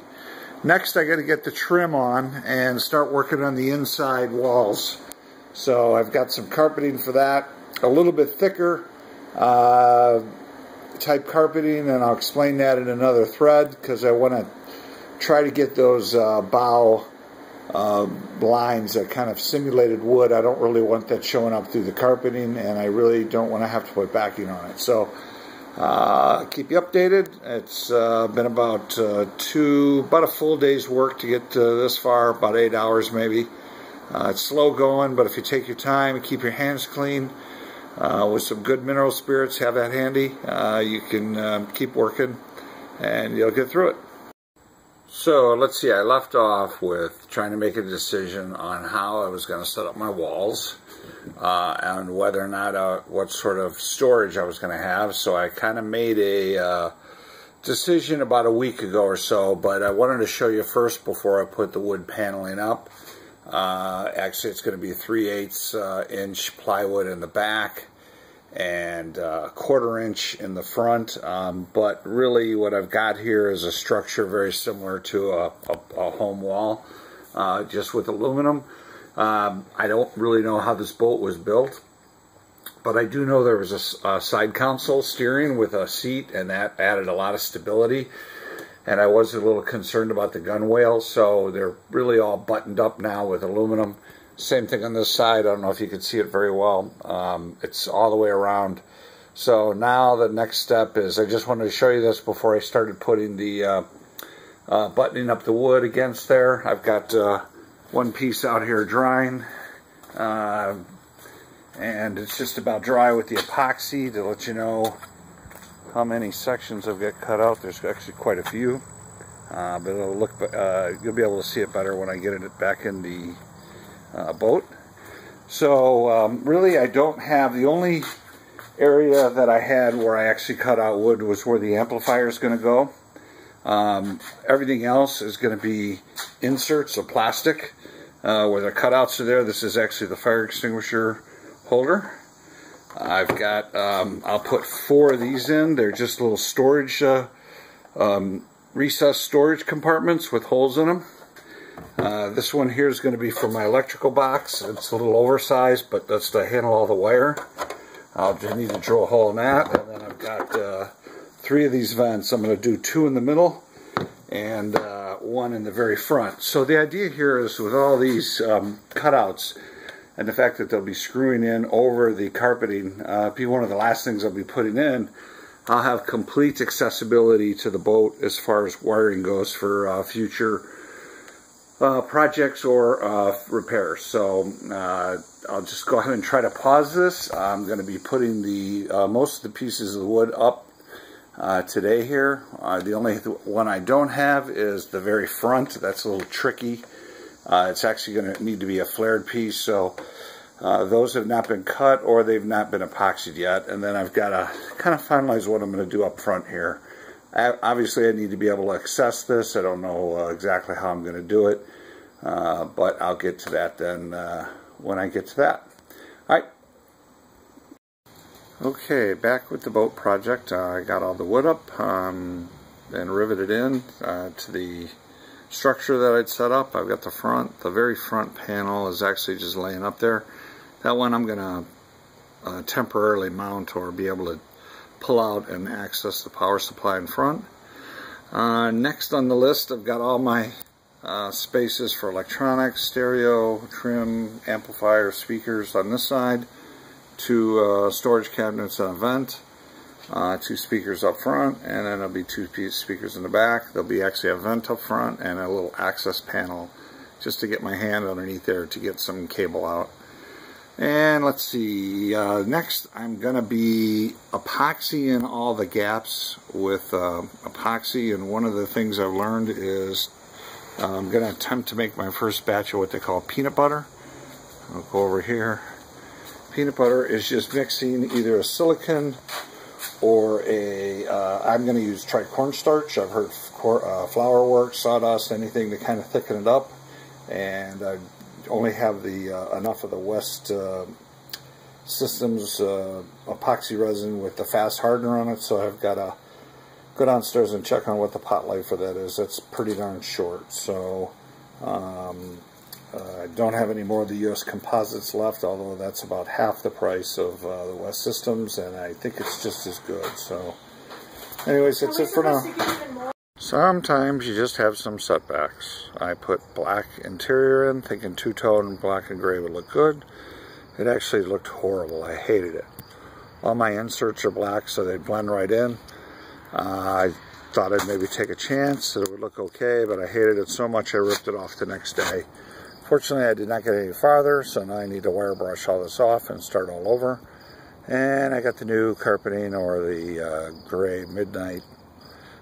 Next, I got to get the trim on and start working on the inside walls. So I've got some carpeting for that, a little bit thicker uh, type carpeting, and I'll explain that in another thread because I want to try to get those uh, bow uh, lines that kind of simulated wood. I don't really want that showing up through the carpeting, and I really don't want to have to put backing on it. So uh, keep you updated. It's uh, been about uh, two, about a full day's work to get this far, about eight hours maybe. Uh, it's slow going, but if you take your time and keep your hands clean uh, with some good mineral spirits, have that handy, uh, you can um, keep working and you'll get through it. So let's see, I left off with trying to make a decision on how I was going to set up my walls uh, and whether or not uh, what sort of storage I was going to have. So I kind of made a uh, decision about a week ago or so, but I wanted to show you first before I put the wood paneling up. Uh, actually, it's going to be 3 8 uh, inch plywood in the back and uh, a quarter inch in the front. Um, but really, what I've got here is a structure very similar to a, a, a home wall, just with aluminum. Um, I don't really know how this boat was built, but I do know there was a, a, side console steering with a seat, and that added a lot of stability. And I was a little concerned about the gunwales, so they're really all buttoned up now with aluminum. Same thing on this side. I don't know if you can see it very well. Um, it's all the way around. So now the next step is I just wanted to show you this before I started putting the uh, uh, buttoning up the wood against there. I've got uh, one piece out here drying. Uh, and it's just about dry with the epoxy to let you know how many sections I've got cut out. There's actually quite a few. Uh, but it'll look, uh, you'll be able to see it better when I get it back in the uh, boat. So um, really I don't have, the only area that I had where I actually cut out wood was where the amplifier is going to go. Um, everything else is going to be inserts of plastic uh, where the cutouts are there. This is actually the fire extinguisher holder. I've got, um, I'll put four of these in. They're just little storage, uh, um, recessed storage compartments with holes in them. Uh, this one here is going to be for my electrical box. It's a little oversized, but that's to handle all the wire. I'll just need to drill a hole in that. And then I've got uh, three of these vents. I'm going to do two in the middle and uh, one in the very front. So the idea here is with all these um, cutouts and the fact that they'll be screwing in over the carpeting, uh, be one of the last things I'll be putting in, I'll have complete accessibility to the boat as far as wiring goes for uh, future uh, projects or uh, repairs. So uh, I'll just go ahead and try to pause this. I'm going to be putting the uh, most of the pieces of the wood up uh, today here. The only one I don't have is the very front. That's a little tricky. Uh, it's actually going to need to be a flared piece, so uh, those have not been cut or they've not been epoxied yet. And then I've got to kind of finalize what I'm going to do up front here. I, obviously, I need to be able to access this. I don't know uh, exactly how I'm going to do it, uh, but I'll get to that then when I get to that. All right. Okay, back with the boat project. Uh, I got all the wood up um, and riveted in uh, to the structure that I'd set up. I've got the front, the very front panel is actually just laying up there. That one I'm going to uh, temporarily mount or be able to pull out and access the power supply in front. Uh, next on the list I've got all my uh, spaces for electronics, stereo, trim, amplifier, speakers on this side two uh, storage cabinets and a vent, uh, two speakers up front, and then there'll be two speakers in the back. There'll be actually a vent up front and a little access panel just to get my hand underneath there to get some cable out. And let's see, uh, next I'm going to be epoxying all the gaps with uh, epoxy. And one of the things I've learned is I'm going to attempt to make my first batch of what they call peanut butter. I'll go over here. Peanut butter is just mixing either a silicon or a. uh, I'm going to use try cornstarch. I've heard uh, flour work, sawdust, anything to kind of thicken it up. And I only have the uh, enough of the West uh, Systems uh, epoxy resin with the fast hardener on it, so I've got to go downstairs and check on what the pot life for that is. That's pretty darn short. So um, I don't have any more of the U.S. composites left, although that's about half the price of uh, the West Systems, and I think it's just as good. So, anyways, that's it for now. Sometimes you just have some setbacks. I put black interior in, thinking two-tone black and gray would look good. It actually looked horrible. I hated it. All my inserts are black, so they blend right in. Uh, I thought I'd maybe take a chance that it would look okay, but I hated it so much I ripped it off the next day. Fortunately, I did not get any farther, so now I need to wire brush all this off and start all over. And I got the new carpeting or the uh, gray midnight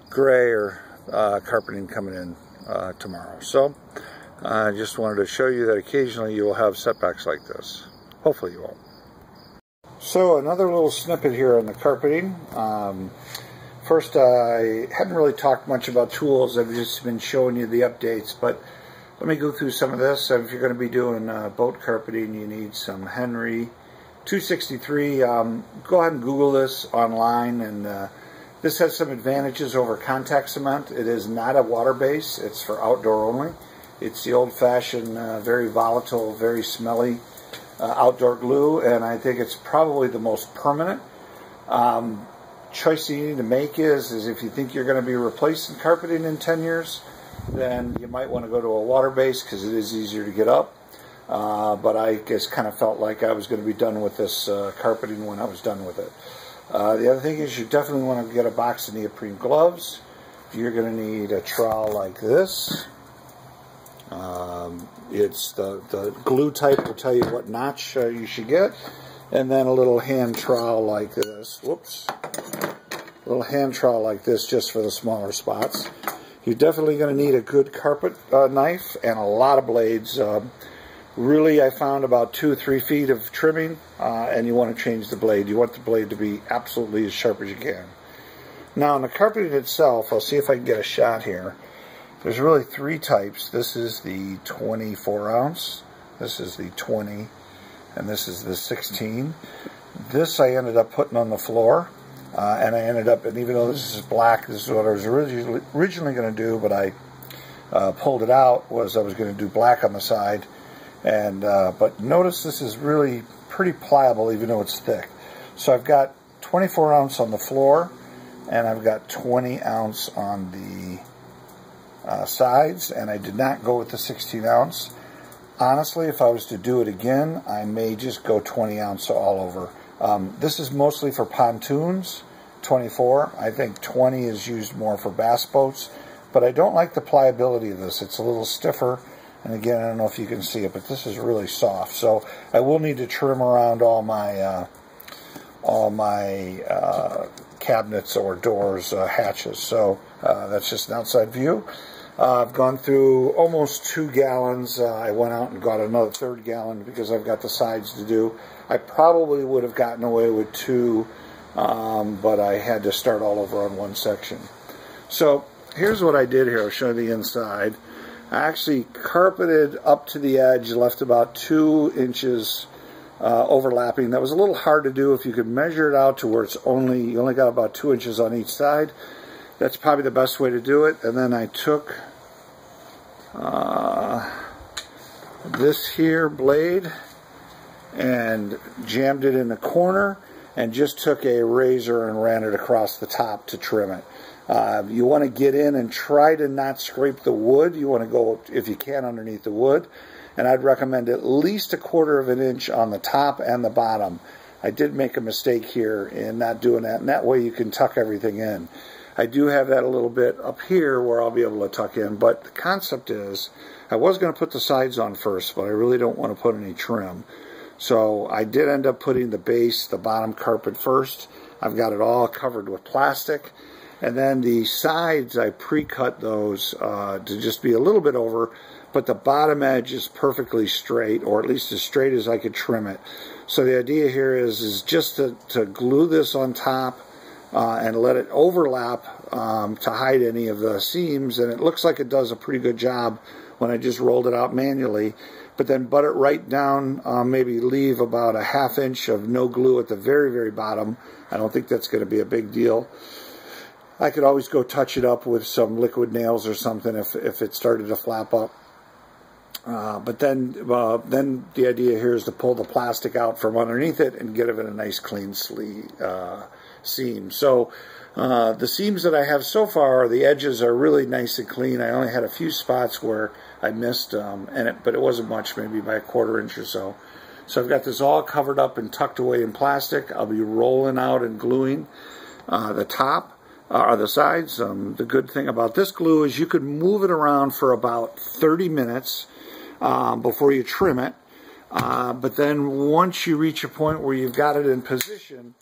gray or uh, carpeting coming in uh, tomorrow. So I just wanted to show you that occasionally you will have setbacks like this. Hopefully you won't. So another little snippet here on the carpeting. Um, first, I haven't really talked much about tools. I've just been showing you the updates, but let me go through some of this. If you're going to be doing uh, boat carpeting, you need some Henry 263. Um, go ahead and Google this online. And uh, this has some advantages over contact cement. It is not a water base. It's for outdoor only. It's the old-fashioned, uh, very volatile, very smelly uh, outdoor glue, and I think it's probably the most permanent. Um, choice you need to make is, is if you think you're going to be replacing carpeting in 10 years, then you might want to go to a water base because it is easier to get up. Uh, but I just kind of felt like I was going to be done with this uh, carpeting when I was done with it. Uh, the other thing is you definitely want to get a box of neoprene gloves. You're going to need a trowel like this. Um, it's the, the glue type will tell you what notch uh, you should get. And then a little hand trowel like this. Whoops. A little hand trowel like this just for the smaller spots. You're definitely going to need a good carpet uh, knife and a lot of blades. Uh, really, I found about two three feet of trimming, uh, and you want to change the blade. You want the blade to be absolutely as sharp as you can. Now, on the carpeting itself, I'll see if I can get a shot here. There's really three types. This is the 24 ounce, this is the 20, and this is the 16. This I ended up putting on the floor. Uh, and I ended up, and even though this is black, this is what I was originally, originally going to do, but I uh, pulled it out, was I was going to do black on the side. And uh, But notice this is really pretty pliable, even though it's thick. So I've got 24 ounce on the floor, and I've got 20 ounce on the uh, sides, and I did not go with the 16 ounce. Honestly, if I was to do it again, I may just go 20 ounce all over. Um, this is mostly for pontoons, 24. I think 20 is used more for bass boats, but I don't like the pliability of this. It's a little stiffer, and again, I don't know if you can see it, but this is really soft. So I will need to trim around all my uh, all my uh, cabinets or doors uh, hatches. So uh, that's just an outside view. Uh, I've gone through almost two gallons. Uh, I went out and got another third gallon because I've got the sides to do. I probably would have gotten away with two, um, but I had to start all over on one section. So here's what I did here. I'll show you the inside. I actually carpeted up to the edge, left about two inches uh, overlapping. That was a little hard to do if you could measure it out to where it's only, you only got about two inches on each side. That's probably the best way to do it. And then I took uh, this here blade and jammed it in the corner and just took a razor and ran it across the top to trim it. Uh, you want to get in and try to not scrape the wood. You want to go, if you can, underneath the wood. And I'd recommend at least a quarter of an inch on the top and the bottom. I did make a mistake here in not doing that, and that way you can tuck everything in. I do have that a little bit up here where I'll be able to tuck in, but the concept is, I was going to put the sides on first, but I really don't want to put any trim. So I did end up putting the base, the bottom carpet first. I've got it all covered with plastic. And then the sides, I pre-cut those uh, to just be a little bit over, but the bottom edge is perfectly straight, or at least as straight as I could trim it. So the idea here is, is just to, to glue this on top uh, and let it overlap um, to hide any of the seams. And it looks like it does a pretty good job when I just rolled it out manually. But then butt it right down, uh, maybe leave about a half inch of no glue at the very, very bottom. I don't think that's going to be a big deal. I could always go touch it up with some liquid nails or something if, if it started to flap up. Uh, but then, uh, then the idea here is to pull the plastic out from underneath it and get it in a nice clean sleeve, uh, seam. So uh, the seams that I have so far, the edges are really nice and clean. I only had a few spots where I missed, um, and it, but it wasn't much, maybe by a quarter inch or so. So I've got this all covered up and tucked away in plastic. I'll be rolling out and gluing uh, the top uh, or the sides. Um, the good thing about this glue is you could move it around for about 30 minutes um, before you trim it. Uh, but then once you reach a point where you've got it in position,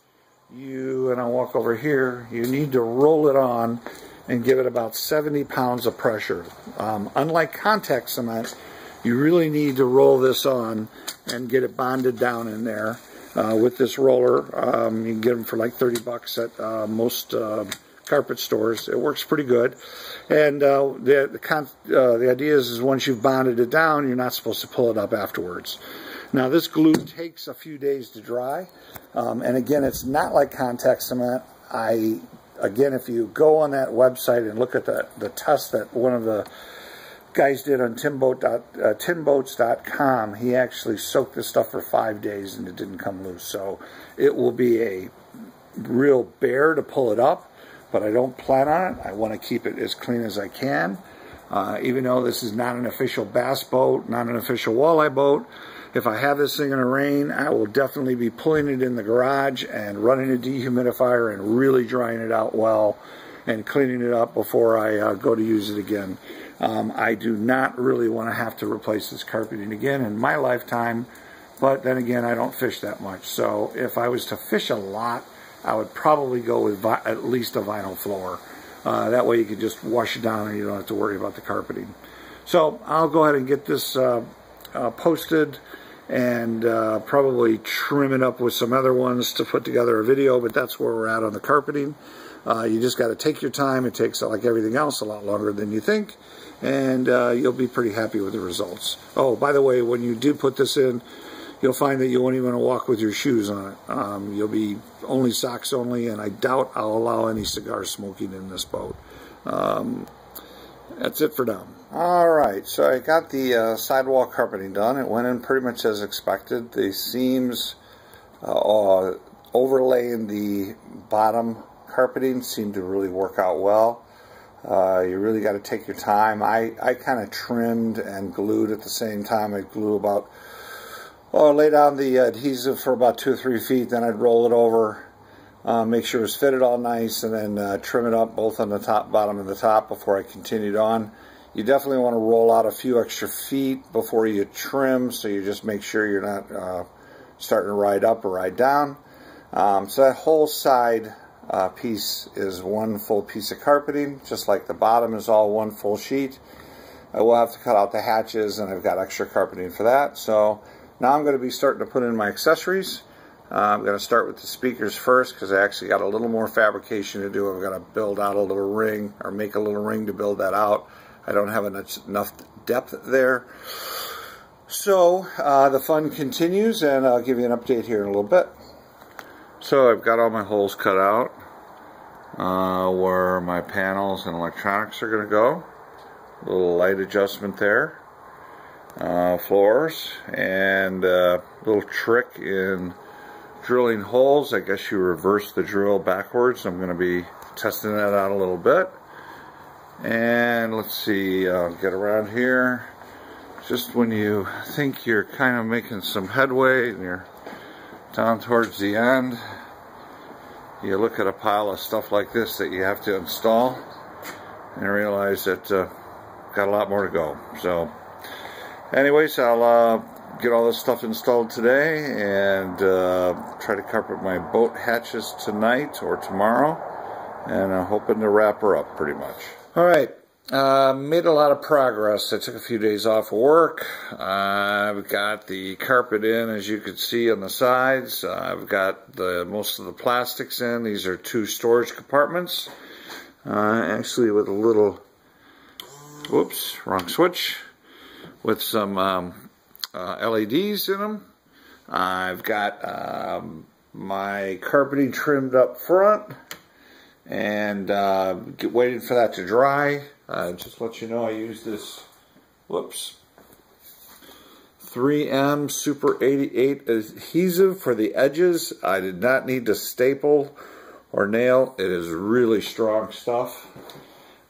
you, and I'll walk over here, you need to roll it on and give it about 70 pounds of pressure. Um, unlike contact cement, you really need to roll this on and get it bonded down in there. Uh, with this roller, um, you can get them for like 30 bucks at uh, most uh, carpet stores. It works pretty good. And uh, the the, uh, the idea is, is once you've bonded it down, you're not supposed to pull it up afterwards. Now this glue takes a few days to dry, um, and again, it's not like contact cement. I again, if you go on that website and look at the the test that one of the guys did on tinboat, uh, tinboats.com, he actually soaked this stuff for five days and it didn't come loose. So it will be a real bear to pull it up, but I don't plan on it. I want to keep it as clean as I can. Uh, even though this is not an official bass boat, not an official walleye boat, if I have this thing in a rain, I will definitely be pulling it in the garage and running a dehumidifier and really drying it out well and cleaning it up before I uh, go to use it again. Um, I do not really want to have to replace this carpeting again in my lifetime, but then again, I don't fish that much. So if I was to fish a lot, I would probably go with at least a vinyl floor. Uh, that way you can just wash it down and you don't have to worry about the carpeting. So I'll go ahead and get this uh, uh, posted and uh, probably trim it up with some other ones to put together a video, but that's where we're at on the carpeting. Uh, you just got to take your time. It takes, like everything else, a lot longer than you think, and uh, you'll be pretty happy with the results. Oh, by the way, when you do put this in, you'll find that you won't even want to walk with your shoes on it. Um, you'll be only socks only, and I doubt I'll allow any cigar smoking in this boat. Um, that's it for now. All right, so I got the uh, sidewall carpeting done. It went in pretty much as expected. The seams uh, overlaying the bottom carpeting seemed to really work out well. Uh, you really got to take your time. I, I kind of trimmed and glued at the same time. I glue about, oh, lay down the adhesive for about two or three feet, then I'd roll it over, uh, make sure it was fitted all nice, and then uh, trim it up both on the top, bottom, and the top before I continued on. You definitely want to roll out a few extra feet before you trim, so you just make sure you're not uh, starting to ride up or ride down. Um, so that whole side uh, piece is one full piece of carpeting, just like the bottom is all one full sheet. I will have to cut out the hatches, and I've got extra carpeting for that. So now I'm going to be starting to put in my accessories. Uh, I'm going to start with the speakers first because I actually got a little more fabrication to do. I've got to build out a little ring or make a little ring to build that out. I don't have enough depth there. So uh, the fun continues and I'll give you an update here in a little bit. So I've got all my holes cut out uh, where my panels and electronics are going to go. A little light adjustment there. Uh, floors and a uh, little trick in drilling holes. I guess you reverse the drill backwards. I'm going to be testing that out a little bit. And let's see, I'll get around here. Just when you think you're kind of making some headway and you're down towards the end, you look at a pile of stuff like this that you have to install and realize that uh, got a lot more to go. So anyways, I'll uh, get all this stuff installed today and uh, try to carpet my boat hatches tonight or tomorrow. And I'm hoping to wrap her up pretty much. All right, uh, made a lot of progress. I took a few days off of work. I've got the carpet in, as you can see on the sides. I've got the most of the plastics in. These are two storage compartments. Uh, actually, with a little, whoops, wrong switch, with some um, uh, LEDs in them. I've got um, my carpeting trimmed up front and uh, get, waiting for that to dry. Uh, just let you know I use this, whoops, 3M Super 88 adhesive for the edges. I did not need to staple or nail. It is really strong stuff.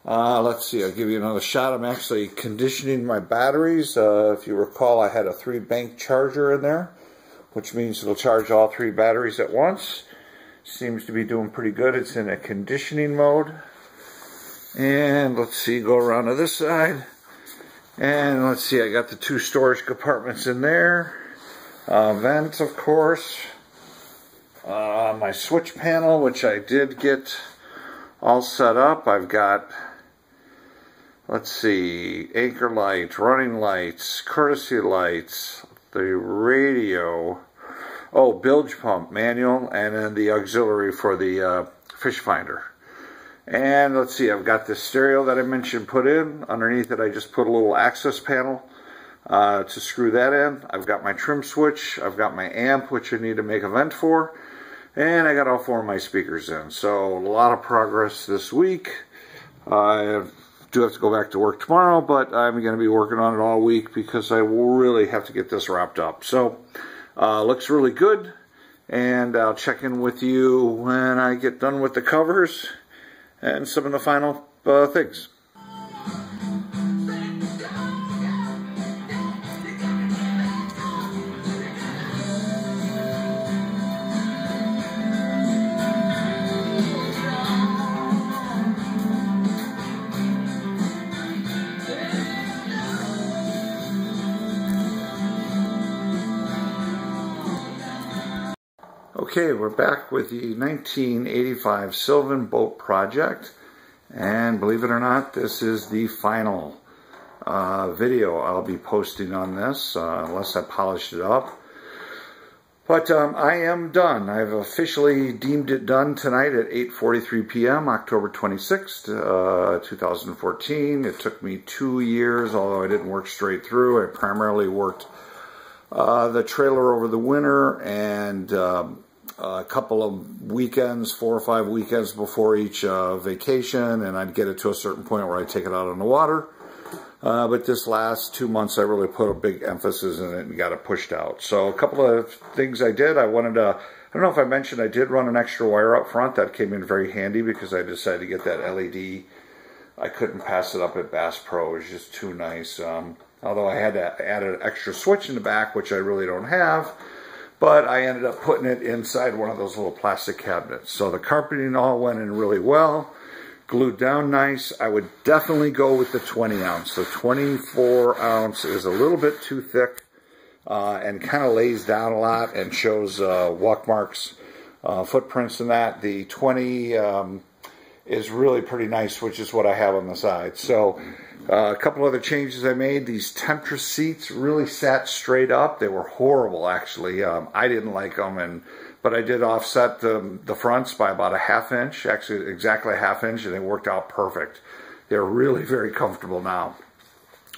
Uh, let's see, I'll give you another shot. I'm actually conditioning my batteries. Uh, if you recall, I had a three bank charger in there, which means it'll charge all three batteries at once. Seems to be doing pretty good. It's in a conditioning mode. And let's see, go around to this side. And let's see, I got the two storage compartments in there. Uh, vent, of course. Uh, my switch panel, which I did get all set up. I've got, let's see, anchor light, running lights, courtesy lights, the radio, oh, bilge pump manual, and then the auxiliary for the uh, fish finder. And let's see, I've got this stereo that I mentioned put in. Underneath it, I just put a little access panel uh, to screw that in. I've got my trim switch. I've got my amp, which I need to make a vent for. And I got all four of my speakers in. So a lot of progress this week. I do have to go back to work tomorrow, but I'm going to be working on it all week because I will really have to get this wrapped up. So uh, looks really good. And I'll check in with you when I get done with the covers and some of the final uh, things. We're back with the 1985 Sylvan Boat Project. And believe it or not, this is the final uh, video I'll be posting on this, uh, unless I polished it up. But um, I am done. I've officially deemed it done tonight at 8.43 p.m., October 26th, uh, 2014. It took me two years, although I didn't work straight through. I primarily worked uh, the trailer over the winter and um, a couple of weekends, four or five weekends before each uh, vacation, and I'd get it to a certain point where I'd take it out on the water. Uh, but this last two months, I really put a big emphasis in it and got it pushed out. So a couple of things I did, I wanted to, I don't know if I mentioned, I did run an extra wire up front. That came in very handy because I decided to get that LED. I couldn't pass it up at Bass Pro. It was just too nice. Um, although I had to add an extra switch in the back, which I really don't have. But I ended up putting it inside one of those little plastic cabinets. So the carpeting all went in really well glued down nice. I would definitely go with the 20 ounce. The 24 ounce is a little bit too thick uh, and kind of lays down a lot and shows uh, walk marks, uh, footprints and that. The 20 um, is really pretty nice, which is what I have on the side. So uh, a couple other changes I made. These Tempress seats really sat straight up. They were horrible, actually. Um, I didn't like them, and but I did offset the, the fronts by about a half inch, actually exactly a half inch, and they worked out perfect. They're really *laughs* very comfortable now.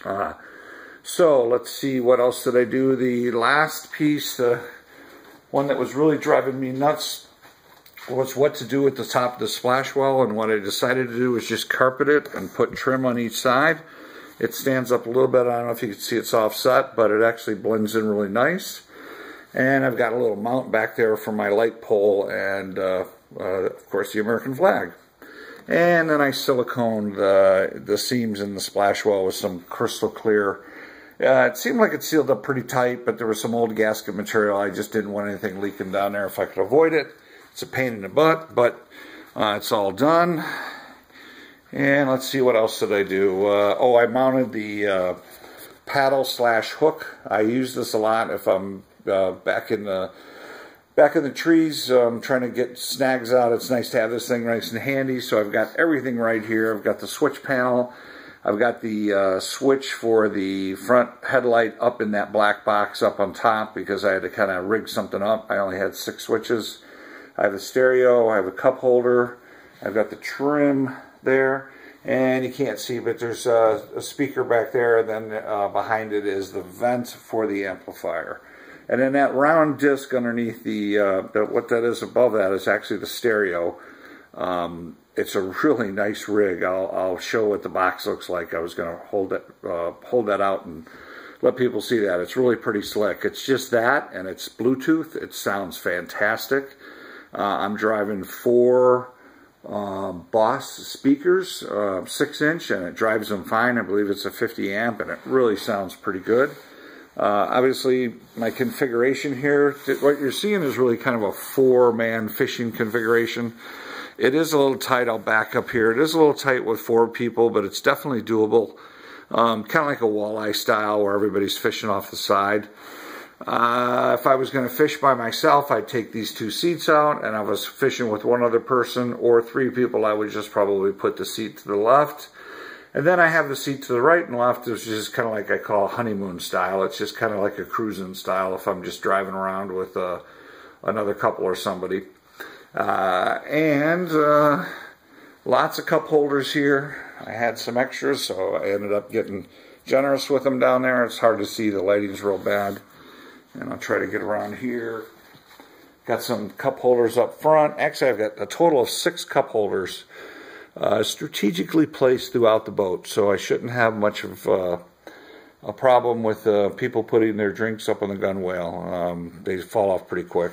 Uh, so let's see, what else did I do? The last piece, the one that was really driving me nuts was what to do at the top of the splash well, and what I decided to do was just carpet it and put trim on each side. It stands up a little bit, I don't know if you can see it's offset, but it actually blends in really nice. And I've got a little mount back there for my light pole and, uh, uh, of course, the American flag. And then I siliconed the, the seams in the splash well with some crystal clear. Uh, it seemed like it sealed up pretty tight, but there was some old gasket material. I just didn't want anything leaking down there if I could avoid it. It's a pain in the butt, but uh, it's all done. And let's see what else did I do. Uh, oh, I mounted the uh, paddle slash hook. I use this a lot if I'm uh, back in the back in the trees um, trying to get snags out. It's nice to have this thing nice and handy. So I've got everything right here. I've got the switch panel. I've got the uh, switch for the front headlight up in that black box up on top because I had to kind of rig something up. I only had six switches. I have a stereo. I have a cup holder. I've got the trim there and you can't see but there's a, a speaker back there and then uh, behind it is the vent for the amplifier. And then that round disc underneath the, uh, the what that is above that is actually the stereo. Um, it's a really nice rig. I'll, I'll show what the box looks like. I was going to hold it uh, hold that out and let people see that. It's really pretty slick. It's just that and it's Bluetooth. It sounds fantastic I'm driving four um, Boss speakers, uh, 6 inch, and it drives them fine. I believe it's a 50 amp, and it really sounds pretty good. Uh, obviously, my configuration here, what you're seeing is really kind of a four-man fishing configuration. It is a little tight, I'll back up here. It is a little tight with four people, but it's definitely doable. Um, kind of like a walleye style where everybody's fishing off the side. Uh, if I was going to fish by myself, I'd take these two seats out, and I was fishing with one other person or three people, I would just probably put the seat to the left. And then I have the seat to the right and left, which is kind of like I call honeymoon style. It's just kind of like a cruising style if I'm just driving around with uh, another couple or somebody. Uh, and uh, lots of cup holders here. I had some extras, so I ended up getting generous with them down there. It's hard to see, the lighting's real bad. And I'll try to get around here. Got some cup holders up front. Actually, I've got a total of six cup holders uh, strategically placed throughout the boat, so I shouldn't have much of uh, a problem with uh, people putting their drinks up on the gunwale. Um, they fall off pretty quick.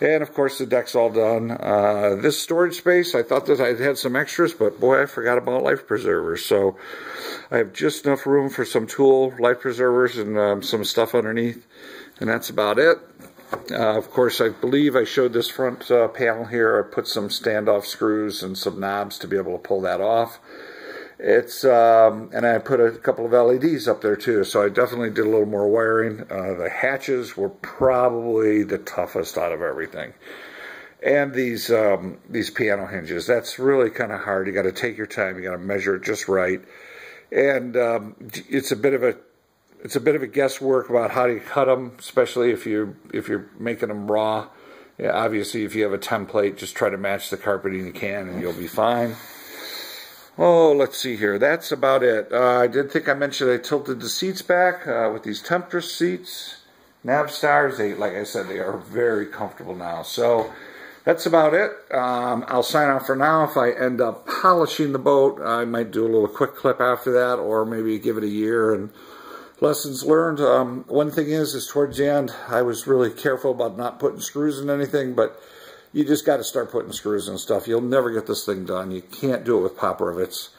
And of course, the deck's all done. Uh, this storage space, I thought that I had some extras, but boy, I forgot about life preservers. So I have just enough room for some tool, life preservers, and um, some stuff underneath. And that's about it. Uh, of course, I believe I showed this front uh, panel here. I put some standoff screws and some knobs to be able to pull that off. It's um, and I put a couple of LEDs up there too, so I definitely did a little more wiring. Uh, the hatches were probably the toughest out of everything, and these um, these piano hinges. That's really kind of hard. You got to take your time. You got to measure it just right, and um, it's a bit of a it's a bit of a guesswork about how to cut them, especially if you if you're making them raw. Yeah, obviously, if you have a template, just try to match the carpeting you can, and you'll be fine. Oh, let's see here. That's about it. Uh, I did think I mentioned I tilted the seats back uh, with these Tempress seats. Navstars, they, like I said, they are very comfortable now. So that's about it. Um, I'll sign off for now. If I end up polishing the boat, I might do a little quick clip after that, or maybe give it a year and Lessons learned. Um, one thing is, is towards the end, I was really careful about not putting screws in anything, but you just got to start putting screws and stuff. You'll never get this thing done. You can't do it with pop rivets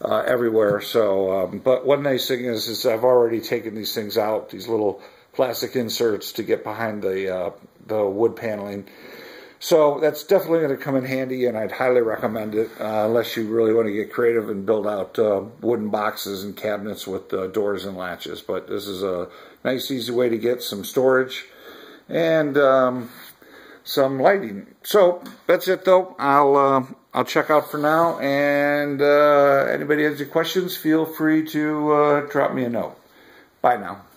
uh, everywhere. So, um, but one nice thing is, is I've already taken these things out, these little plastic inserts to get behind the uh, the wood paneling. So that's definitely going to come in handy, and I'd highly recommend it, uh, unless you really want to get creative and build out uh, wooden boxes and cabinets with uh, doors and latches. But this is a nice, easy way to get some storage and um, some lighting. So that's it, though. I'll uh, I'll check out for now, and uh, anybody has any questions, feel free to uh, drop me a note. Bye now.